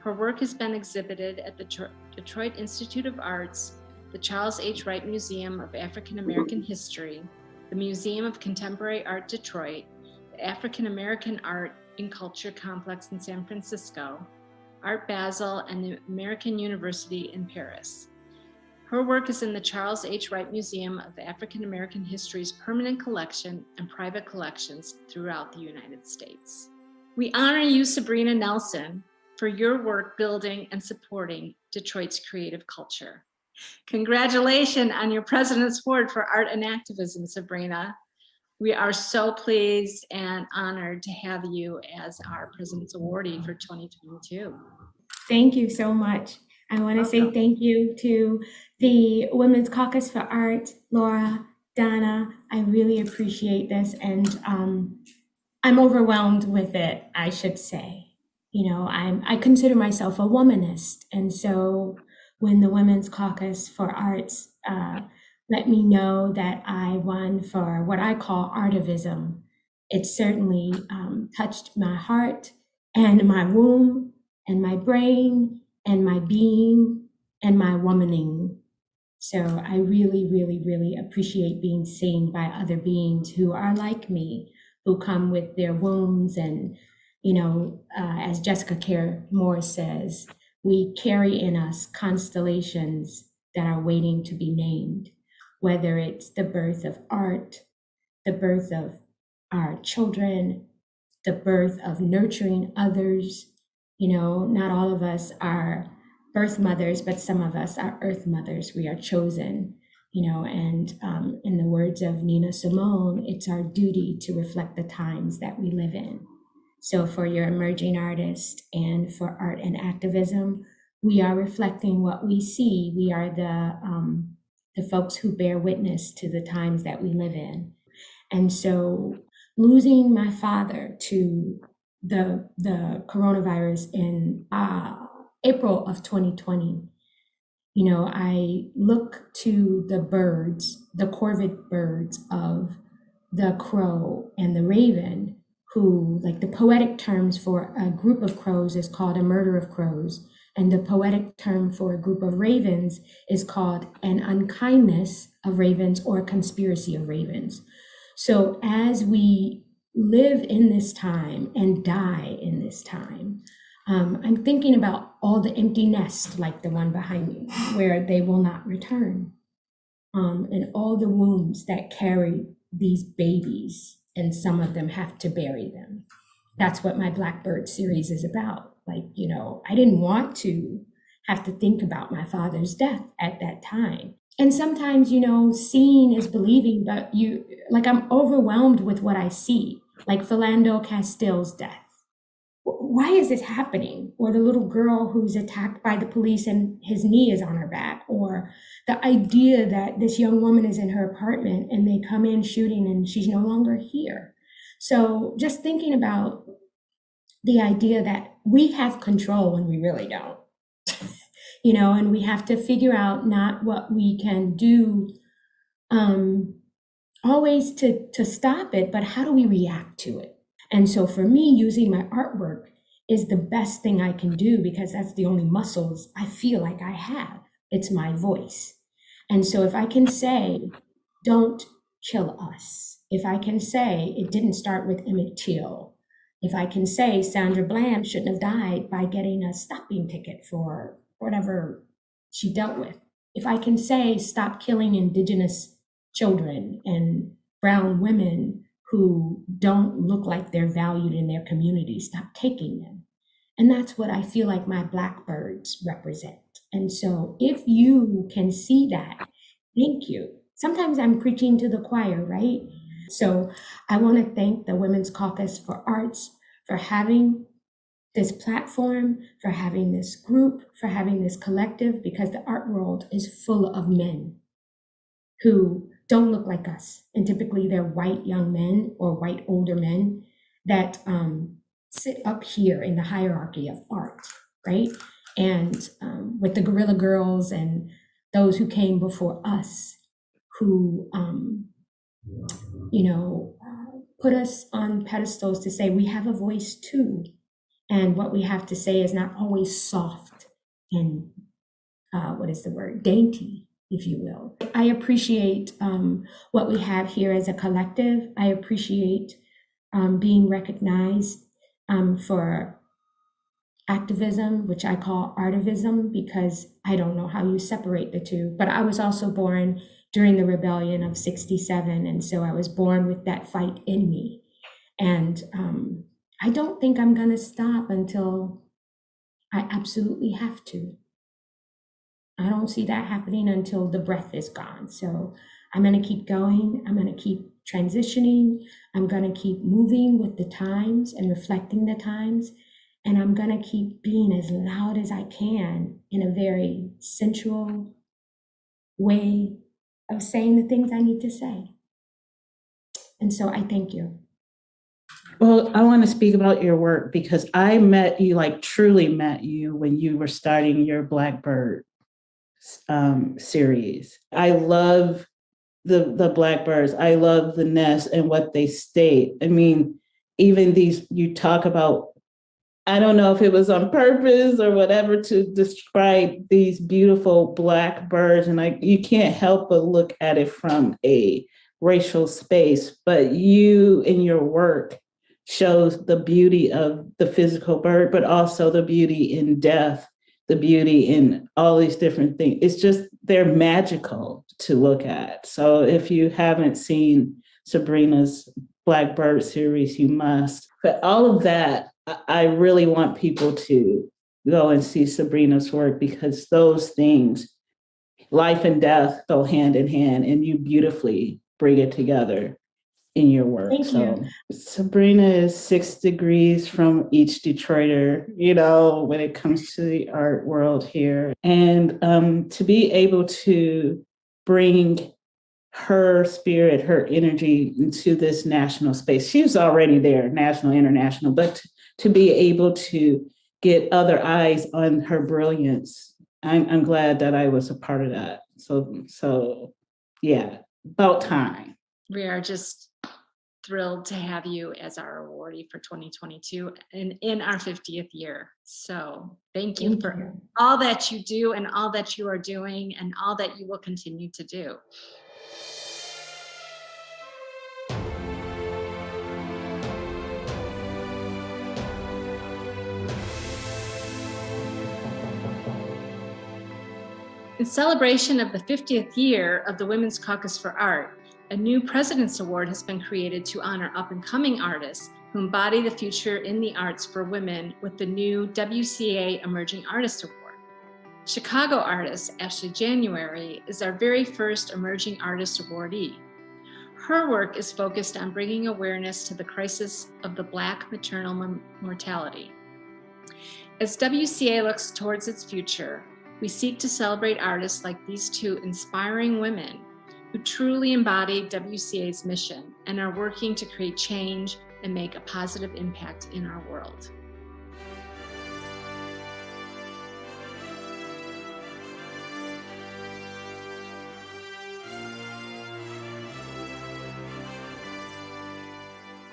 Her work has been exhibited at the Detroit Institute of Arts, the Charles H. Wright Museum of African American History, the Museum of Contemporary Art Detroit, the African American Art and Culture Complex in San Francisco, Art Basel, and the American University in Paris. Her work is in the Charles H. Wright Museum of African American History's permanent collection and private collections throughout the United States. We honor you, Sabrina Nelson, for your work building and supporting Detroit's creative culture. Congratulations on your President's Award for Art and Activism, Sabrina. We are so pleased and honored to have you as our President's Awardee for 2022. Thank you so much. I want to say thank you to the Women's Caucus for Art, Laura, Donna. I really appreciate this, and um, I'm overwhelmed with it. I should say, you know, I'm I consider myself a womanist, and so when the Women's Caucus for Arts uh, let me know that I won for what I call artivism. It certainly um, touched my heart and my womb and my brain and my being and my womaning. So I really, really, really appreciate being seen by other beings who are like me, who come with their wombs and, you know, uh, as Jessica Care Moore says, we carry in us constellations that are waiting to be named whether it's the birth of art, the birth of our children, the birth of nurturing others. You know, not all of us are birth mothers, but some of us are earth mothers. We are chosen, you know, and um, in the words of Nina Simone, it's our duty to reflect the times that we live in. So, for your emerging artist and for art and activism, we are reflecting what we see. We are the um, the folks who bear witness to the times that we live in. And so losing my father to the the coronavirus in uh, April of 2020, you know, I look to the birds, the corvid birds of the crow and the raven, who, like the poetic terms for a group of crows is called a murder of crows. And the poetic term for a group of ravens is called an unkindness of ravens or a conspiracy of ravens. So as we live in this time and die in this time, Um, I'm thinking about all the empty nests, like the one behind me, where they will not return, um, and all the wombs that carry these babies, and some of them have to bury them. That's what my Blackbird series is about. Like, you know, I didn't want to have to think about my father's death at that time. And sometimes, you know, seeing is believing, but you, like, I'm overwhelmed with what I see, like Philando Castile's death why is this happening? Or the little girl who's attacked by the police and his knee is on her back, or the idea that this young woman is in her apartment and they come in shooting and she's no longer here. So just thinking about the idea that we have control when we really don't, [LAUGHS] you know, and we have to figure out not what we can do um, always to, to stop it, but how do we react to it? And so for me, using my artwork is the best thing I can do because that's the only muscles I feel like I have. It's my voice. And so if I can say, don't kill us, if I can say it didn't start with Emmett Till, if I can say Sandra Bland shouldn't have died by getting a stopping ticket for whatever she dealt with, if I can say stop killing Indigenous children and brown women who don't look like they're valued in their community. Stop taking them. And that's what I feel like my blackbirds represent. And so if you can see that, thank you. Sometimes I'm preaching to the choir, right? So I want to thank the Women's Caucus for Arts for having this platform, for having this group, for having this collective, because the art world is full of men who don't look like us. And typically they're white young men or white older men that um, sit up here in the hierarchy of art, right? And um, with the Guerrilla Girls and those who came before us, who, um, you know, uh, put us on pedestals to say we have a voice too. And what we have to say is not always soft and uh, what is the word? Dainty, if you will. I appreciate um, what we have here as a collective. I appreciate um, being recognized um, for activism, which I call artivism because I don't know how you separate the two. But I was also born during the rebellion of 67. And so I was born with that fight in me. And um, I don't think I'm going to stop until I absolutely have to. I don't see that happening until the breath is gone. So I'm going to keep going. I'm going to keep transitioning. I'm going to keep moving with the times and reflecting the times. And I'm going to keep being as loud as I can in a very sensual way of saying the things I need to say. And so I thank you. Well, I want to speak about your work because I met you, like truly met you when you were starting your Blackbird um, series. I love the the blackbirds. I love the nest and what they state. I mean, even these you talk about. I don't know if it was on purpose or whatever to describe these beautiful black birds, and I you can't help but look at it from a racial space. But you in your work shows the beauty of the physical bird, but also the beauty in death the beauty in all these different things. It's just they're magical to look at. So if you haven't seen Sabrina's Blackbird series, you must. But all of that, I really want people to go and see Sabrina's work because those things, life and death, go hand in hand, and you beautifully bring it together in your work. Thank so you. Sabrina is six degrees from each Detroiter, you know, when it comes to the art world here. And um, to be able to bring her spirit, her energy into this national space. She was already there, national, international, but to, to be able to get other eyes on her brilliance, I'm, I'm glad that I was a part of that. So, so yeah, about time. We are just thrilled to have you as our awardee for 2022 and in our 50th year. So thank you thank for you. all that you do and all that you are doing and all that you will continue to do. In celebration of the 50th year of the Women's Caucus for Art, a new President's Award has been created to honor up and coming artists who embody the future in the arts for women with the new WCA Emerging Artist Award. Chicago artist Ashley January is our very first Emerging Artist Awardee. Her work is focused on bringing awareness to the crisis of the Black maternal mortality. As WCA looks towards its future, we seek to celebrate artists like these two inspiring women who truly embody WCA's mission and are working to create change and make a positive impact in our world.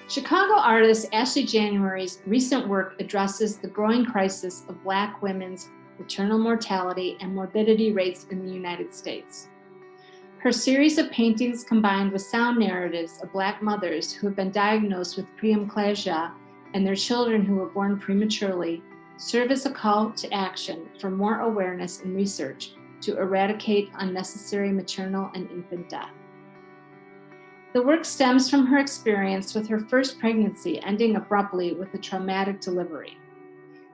Chicago artist Ashley January's recent work addresses the growing crisis of Black women's maternal mortality and morbidity rates in the United States. Her series of paintings combined with sound narratives of Black mothers who have been diagnosed with preeclampsia and their children who were born prematurely serve as a call to action for more awareness and research to eradicate unnecessary maternal and infant death. The work stems from her experience with her first pregnancy ending abruptly with a traumatic delivery.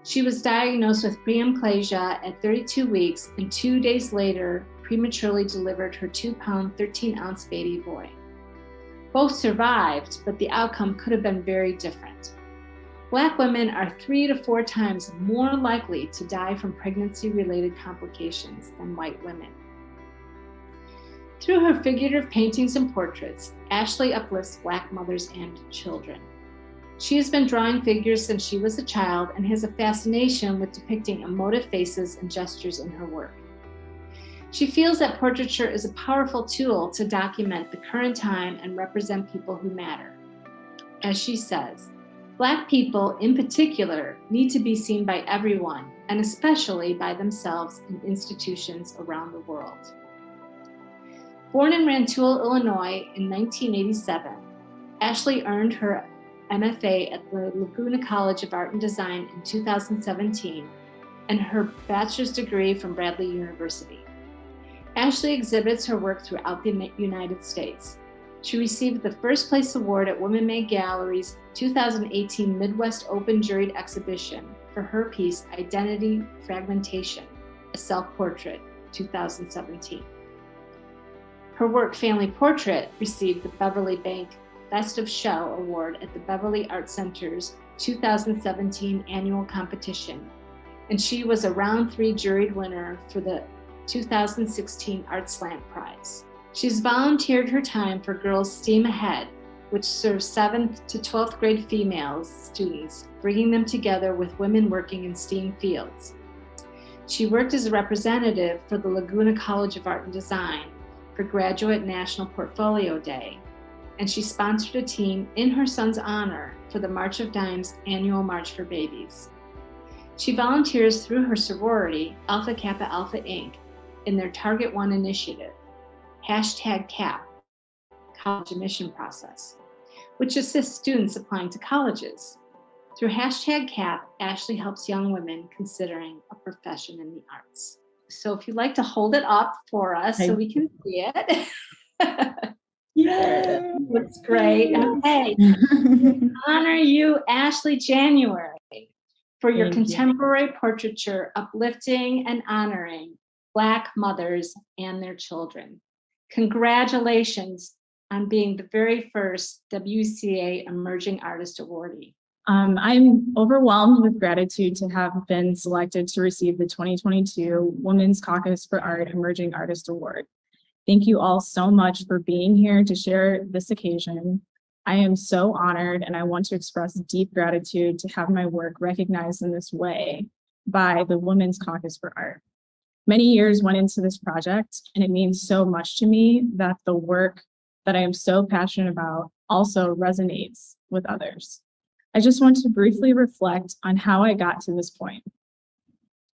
She was diagnosed with preeclampsia at 32 weeks and two days later prematurely delivered her two pound, 13 ounce baby boy. Both survived, but the outcome could have been very different. Black women are three to four times more likely to die from pregnancy related complications than white women. Through her figurative paintings and portraits, Ashley uplifts Black mothers and children. She has been drawing figures since she was a child and has a fascination with depicting emotive faces and gestures in her work. She feels that portraiture is a powerful tool to document the current time and represent people who matter. As she says, Black people in particular need to be seen by everyone, and especially by themselves in institutions around the world. Born in Rantoul, Illinois in 1987, Ashley earned her MFA at the Laguna College of Art and Design in 2017 and her bachelor's degree from Bradley University. Ashley exhibits her work throughout the United States. She received the first place award at Woman Made Gallery's 2018 Midwest Open Juried Exhibition for her piece Identity Fragmentation, a Self Portrait, 2017. Her work Family Portrait received the Beverly Bank Best of Show Award at the Beverly Art Center's 2017 annual competition, and she was a round three juried winner for the 2016 Art Slant Prize. She's volunteered her time for Girls STEAM Ahead, which serves 7th to 12th grade females students, bringing them together with women working in STEAM fields. She worked as a representative for the Laguna College of Art and Design for Graduate National Portfolio Day, and she sponsored a team in her son's honor for the March of Dimes annual March for Babies. She volunteers through her sorority, Alpha Kappa Alpha Inc., in their Target One initiative, hashtag CAP, college admission process, which assists students applying to colleges. Through hashtag CAP, Ashley helps young women considering a profession in the arts. So if you'd like to hold it up for us so we can see it. [LAUGHS] yeah, looks great. Okay. [LAUGHS] honor you, Ashley January, for your Thank contemporary you. portraiture uplifting and honoring Black mothers and their children. Congratulations on being the very first WCA Emerging Artist Awardee. Um, I'm overwhelmed with gratitude to have been selected to receive the 2022 Women's Caucus for Art Emerging Artist Award. Thank you all so much for being here to share this occasion. I am so honored and I want to express deep gratitude to have my work recognized in this way by the Women's Caucus for Art. Many years went into this project, and it means so much to me that the work that I am so passionate about also resonates with others. I just want to briefly reflect on how I got to this point.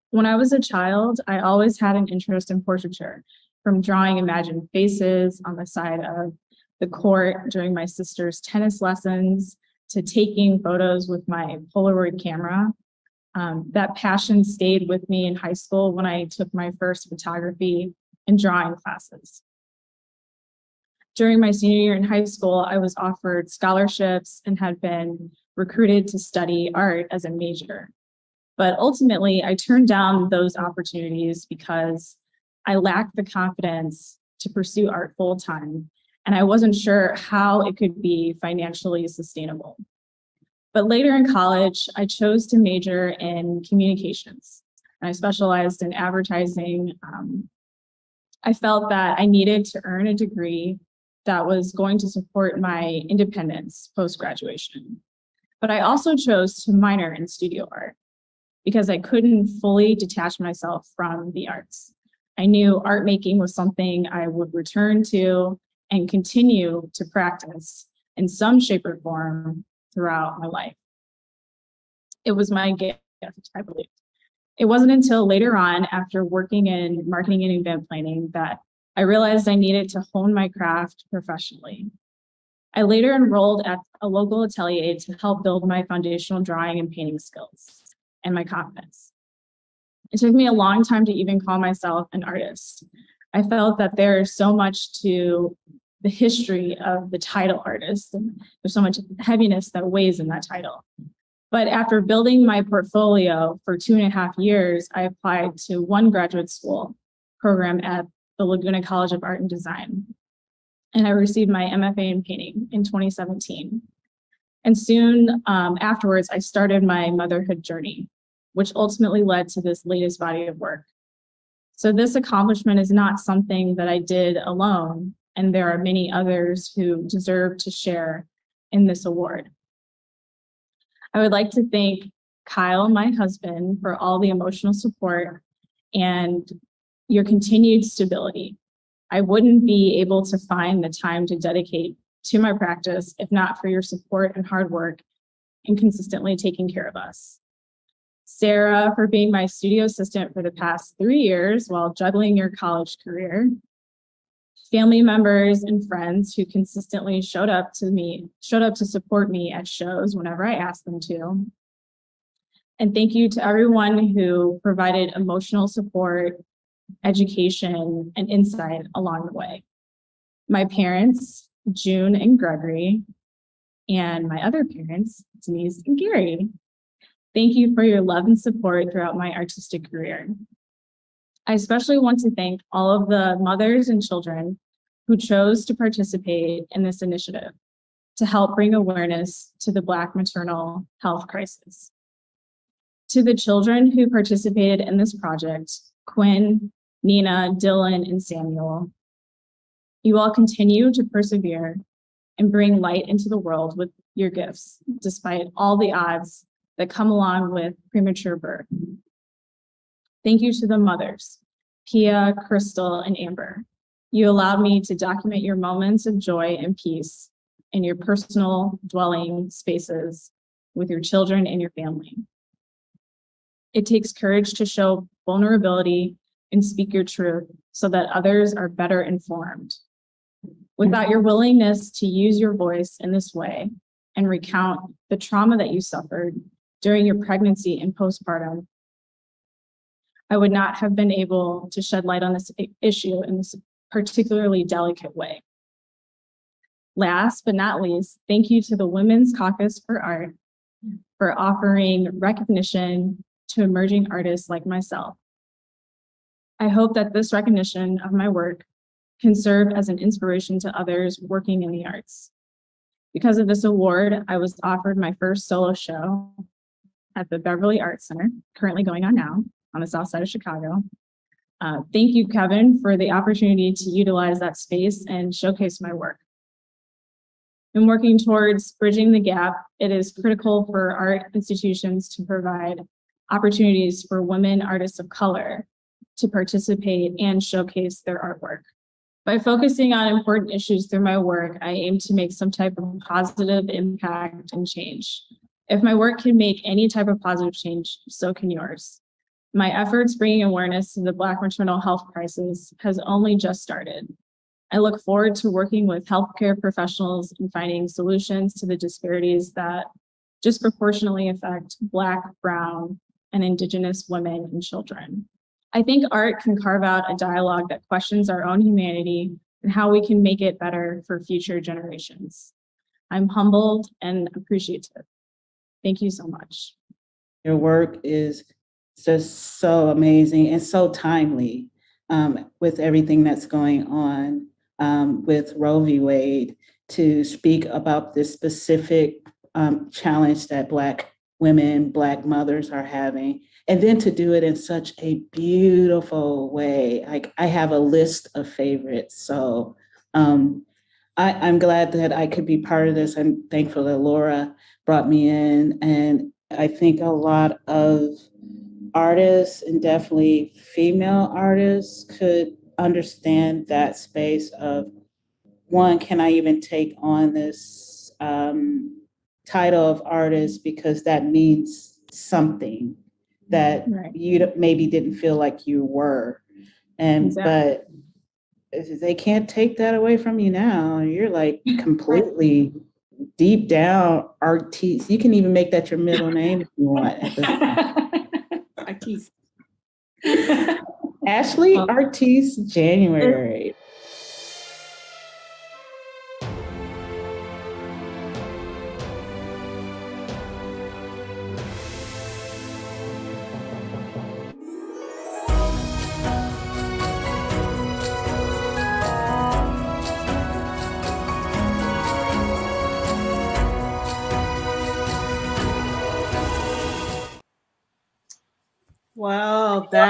When I was a child, I always had an interest in portraiture, from drawing imagined faces on the side of the court during my sister's tennis lessons to taking photos with my Polaroid camera Um, that passion stayed with me in high school when I took my first photography and drawing classes. During my senior year in high school, I was offered scholarships and had been recruited to study art as a major. But ultimately, I turned down those opportunities because I lacked the confidence to pursue art full time, and I wasn't sure how it could be financially sustainable. But later in college, I chose to major in communications. I specialized in advertising. Um, I felt that I needed to earn a degree that was going to support my independence post graduation. But I also chose to minor in studio art because I couldn't fully detach myself from the arts. I knew art making was something I would return to and continue to practice in some shape or form throughout my life. It was my gift, I believe. It wasn't until later on, after working in marketing and event planning, that I realized I needed to hone my craft professionally. I later enrolled at a local atelier to help build my foundational drawing and painting skills and my confidence. It took me a long time to even call myself an artist. I felt that there's so much to the history of the title artist, and there's so much heaviness that weighs in that title. But after building my portfolio for two and a half years, I applied to one graduate school program at the Laguna College of Art and Design. And I received my MFA in painting in 2017. And soon um, afterwards, I started my motherhood journey, which ultimately led to this latest body of work. So this accomplishment is not something that I did alone, and there are many others who deserve to share in this award. I would like to thank Kyle, my husband, for all the emotional support and your continued stability. I wouldn't be able to find the time to dedicate to my practice if not for your support and hard work and consistently taking care of us. Sarah, for being my studio assistant for the past three years while juggling your college career. Family members and friends who consistently showed up to me, showed up to support me at shows whenever I asked them to. And thank you to everyone who provided emotional support education, and insight along the way. My parents, June and Gregory, and my other parents, Denise and Gary. Thank you for your love and support throughout my artistic career. I especially want to thank all of the mothers and children who chose to participate in this initiative to help bring awareness to the Black maternal health crisis. To the children who participated in this project, Quinn, Nina, Dylan, and Samuel. You all continue to persevere and bring light into the world with your gifts, despite all the odds that come along with premature birth. Thank you to the mothers, Pia, Crystal, and Amber. You allowed me to document your moments of joy and peace in your personal dwelling spaces with your children and your family. It takes courage to show vulnerability and speak your truth so that others are better informed. Without your willingness to use your voice in this way and recount the trauma that you suffered during your pregnancy and postpartum, I would not have been able to shed light on this issue in this particularly delicate way. Last but not least, thank you to the Women's Caucus for Art for offering recognition to emerging artists like myself I hope that this recognition of my work can serve as an inspiration to others working in the arts. Because of this award, I was offered my first solo show at the Beverly Arts Center, currently going on now on the south side of Chicago. Uh, thank you, Kevin, for the opportunity to utilize that space and showcase my work. In working towards bridging the gap, it is critical for art institutions to provide opportunities for women artists of color to participate and showcase their artwork. By focusing on important issues through my work, I aim to make some type of positive impact and change. If my work can make any type of positive change, so can yours. My efforts bringing awareness to the Black maternal health crisis has only just started. I look forward to working with healthcare professionals and finding solutions to the disparities that disproportionately affect Black, Brown, and Indigenous women and children. I think art can carve out a dialogue that questions our own humanity and how we can make it better for future generations. I'm humbled and appreciative. Thank you so much. Your work is just so amazing and so timely um, with everything that's going on um, with Roe v. Wade to speak about this specific um, challenge that Black women, Black mothers are having, and then to do it in such a beautiful way. Like I have a list of favorites. So um, I, I'm glad that I could be part of this. I'm thankful that Laura brought me in. And I think a lot of artists and definitely female artists could understand that space of one, can I even take on this um, title of artist because that means something that Right. you maybe didn't feel like you were. And Exactly. but they can't take that away from you now. You're like [LAUGHS] completely deep down artiste. You can even make that your middle name if you want. [LAUGHS] Artiste. Ashley Artiste January.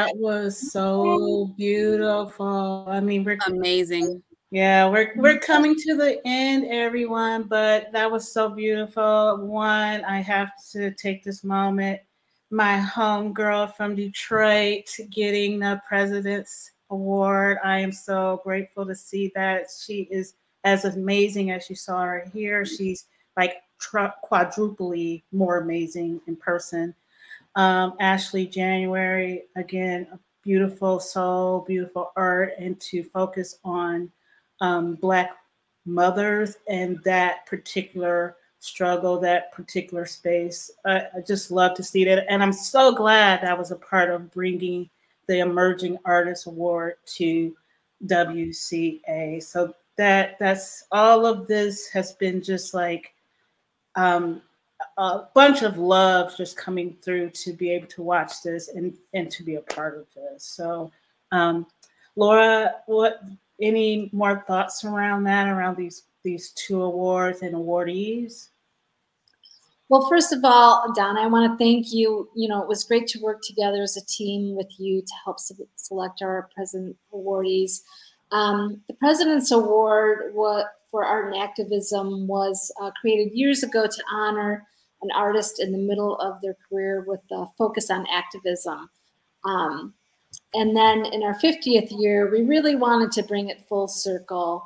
That was so beautiful. I mean, we're amazing. Yeah, we're we're coming to the end, everyone, but that was so beautiful. One, I have to take this moment. My homegirl from Detroit getting the President's Award. I am so grateful to see that. She is as amazing as you saw her here. She's like quadruply more amazing in person. Um, Ashley January, again, beautiful soul, beautiful art, and to focus on um, Black mothers and that particular struggle, that particular space. I, I just love to see that. And I'm so glad I was a part of bringing the Emerging Artist Award to WCA. So that that's all of this has been just like um, a bunch of love just coming through to be able to watch this and and to be a part of this. So, um, Laura, what any more thoughts around that around these these two awards and awardees? Well, first of all, Donna, I want to thank you. You know, it was great to work together as a team with you to help se- select our present awardees. Um, the President's Award what, for Art and Activism was uh, created years ago to honor an artist in the middle of their career with a focus on activism. Um, and then in our 50th year, we really wanted to bring it full circle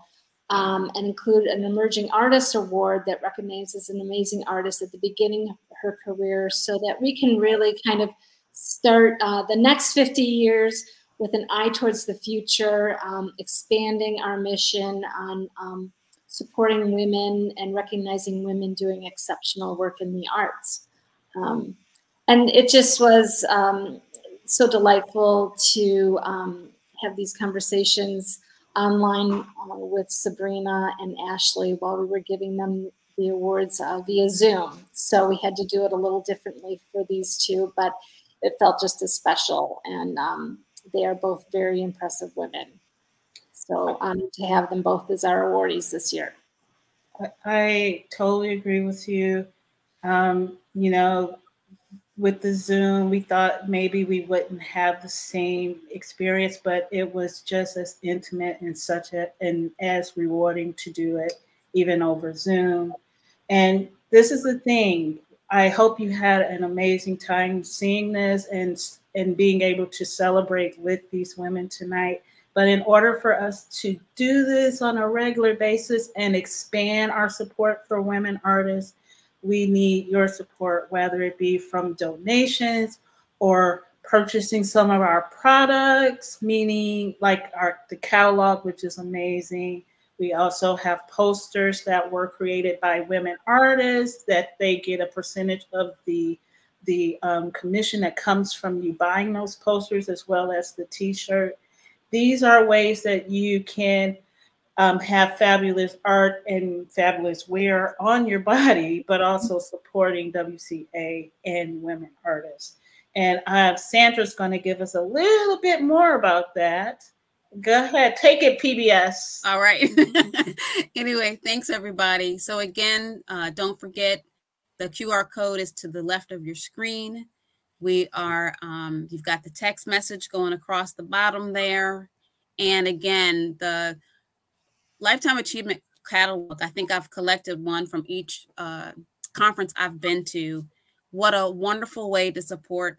um, and include an Emerging Artist Award that recognizes an amazing artist at the beginning of her career so that we can really kind of start uh, the next 50 years with an eye towards the future, um, expanding our mission on um, supporting women and recognizing women doing exceptional work in the arts. Um, and it just was um, so delightful to um, have these conversations online uh, with Sabrina and Ashley while we were giving them the awards uh, via Zoom. So we had to do it a little differently for these two, but it felt just as special. And um, they are both very impressive women. So honored to have them both as our awardees this year. I, I totally agree with you. Um, you know, with the Zoom, we thought maybe we wouldn't have the same experience, but it was just as intimate and such a and as rewarding to do it even over Zoom. And this is the thing. I hope you had an amazing time seeing this and and being able to celebrate with these women tonight. But in order for us to do this on a regular basis and expand our support for women artists, we need your support, whether it be from donations or purchasing some of our products, meaning like our the catalog, which is amazing. We also have posters that were created by women artists that they get a percentage of the the um, commission that comes from you buying those posters as well as the t-shirt. These are ways that you can um, have fabulous art and fabulous wear on your [LAUGHS] body, but also supporting WCA and women artists. And uh, Sandra's going to give us a little bit more about that. Go ahead, take it, PBS. All right. [LAUGHS] anyway, thanks everybody. So again, uh, don't forget the QR code is to the left of your screen. We are, um, you've got the text message going across the bottom there. And again, the Lifetime Achievement Catalog, I think I've collected one from each uh, conference I've been to. What a wonderful way to support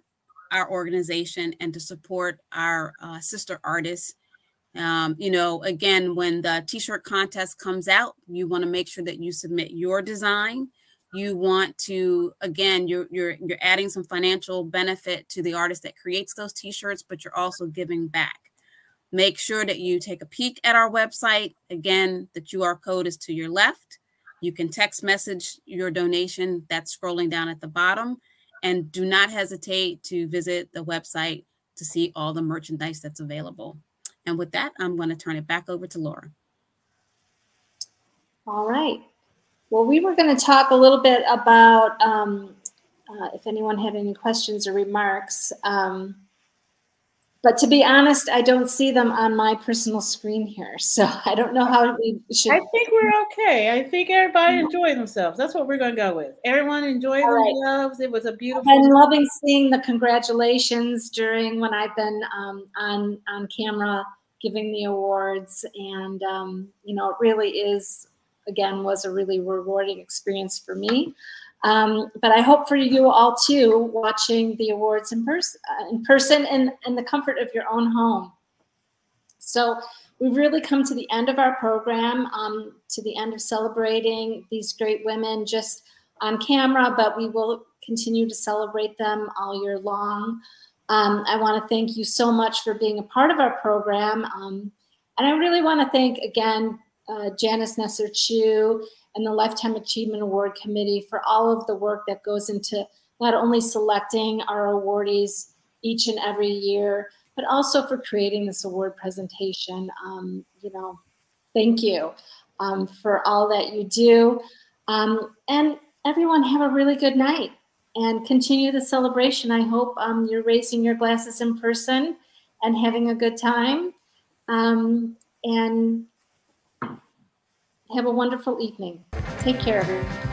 our organization and to support our uh, sister artists. Um, you know, again, when the t-shirt contest comes out, you want to make sure that you submit your design. You want to, again, you're you're you're adding some financial benefit to the artist that creates those t-shirts, but you're also giving back. Make sure that you take a peek at our website. Again, the QR code is to your left. You can text message your donation that's scrolling down at the bottom. And do not hesitate to visit the website to see all the merchandise that's available. And with that, I'm going to turn it back over to Laura. All right. Well, we were going to talk a little bit about um, uh, if anyone had any questions or remarks. Um, but to be honest, I don't see them on my personal screen here. [LAUGHS] So I don't know how we should. I think we're okay. I think everybody enjoyed themselves. That's what we're going to go with. Everyone enjoyed All right. themselves. It was a beautiful. I've been loving seeing the congratulations during when I've been um, on on camera giving the awards, and um, you know, it really is again was a really rewarding experience for me. Um, but I hope for you all too, watching the awards in person, uh, in person, and in the comfort of your own home. So we've really come to the end of our program, um, to the end of celebrating these great women just on camera, but we will continue to celebrate them all year long. Um, I want to thank you so much for being a part of our program. Um, and I really want to thank again uh, Janice Nesser Chu and the Lifetime Achievement Award Committee for all of the work that goes into not only selecting our awardees each and every year, but also for creating this award presentation. Um, you know, thank you um, for all that you do. Um, and everyone have a really good night and continue the celebration. I hope um, you're raising your glasses in person and having a good time. Um, and have a wonderful evening. Take care, everyone.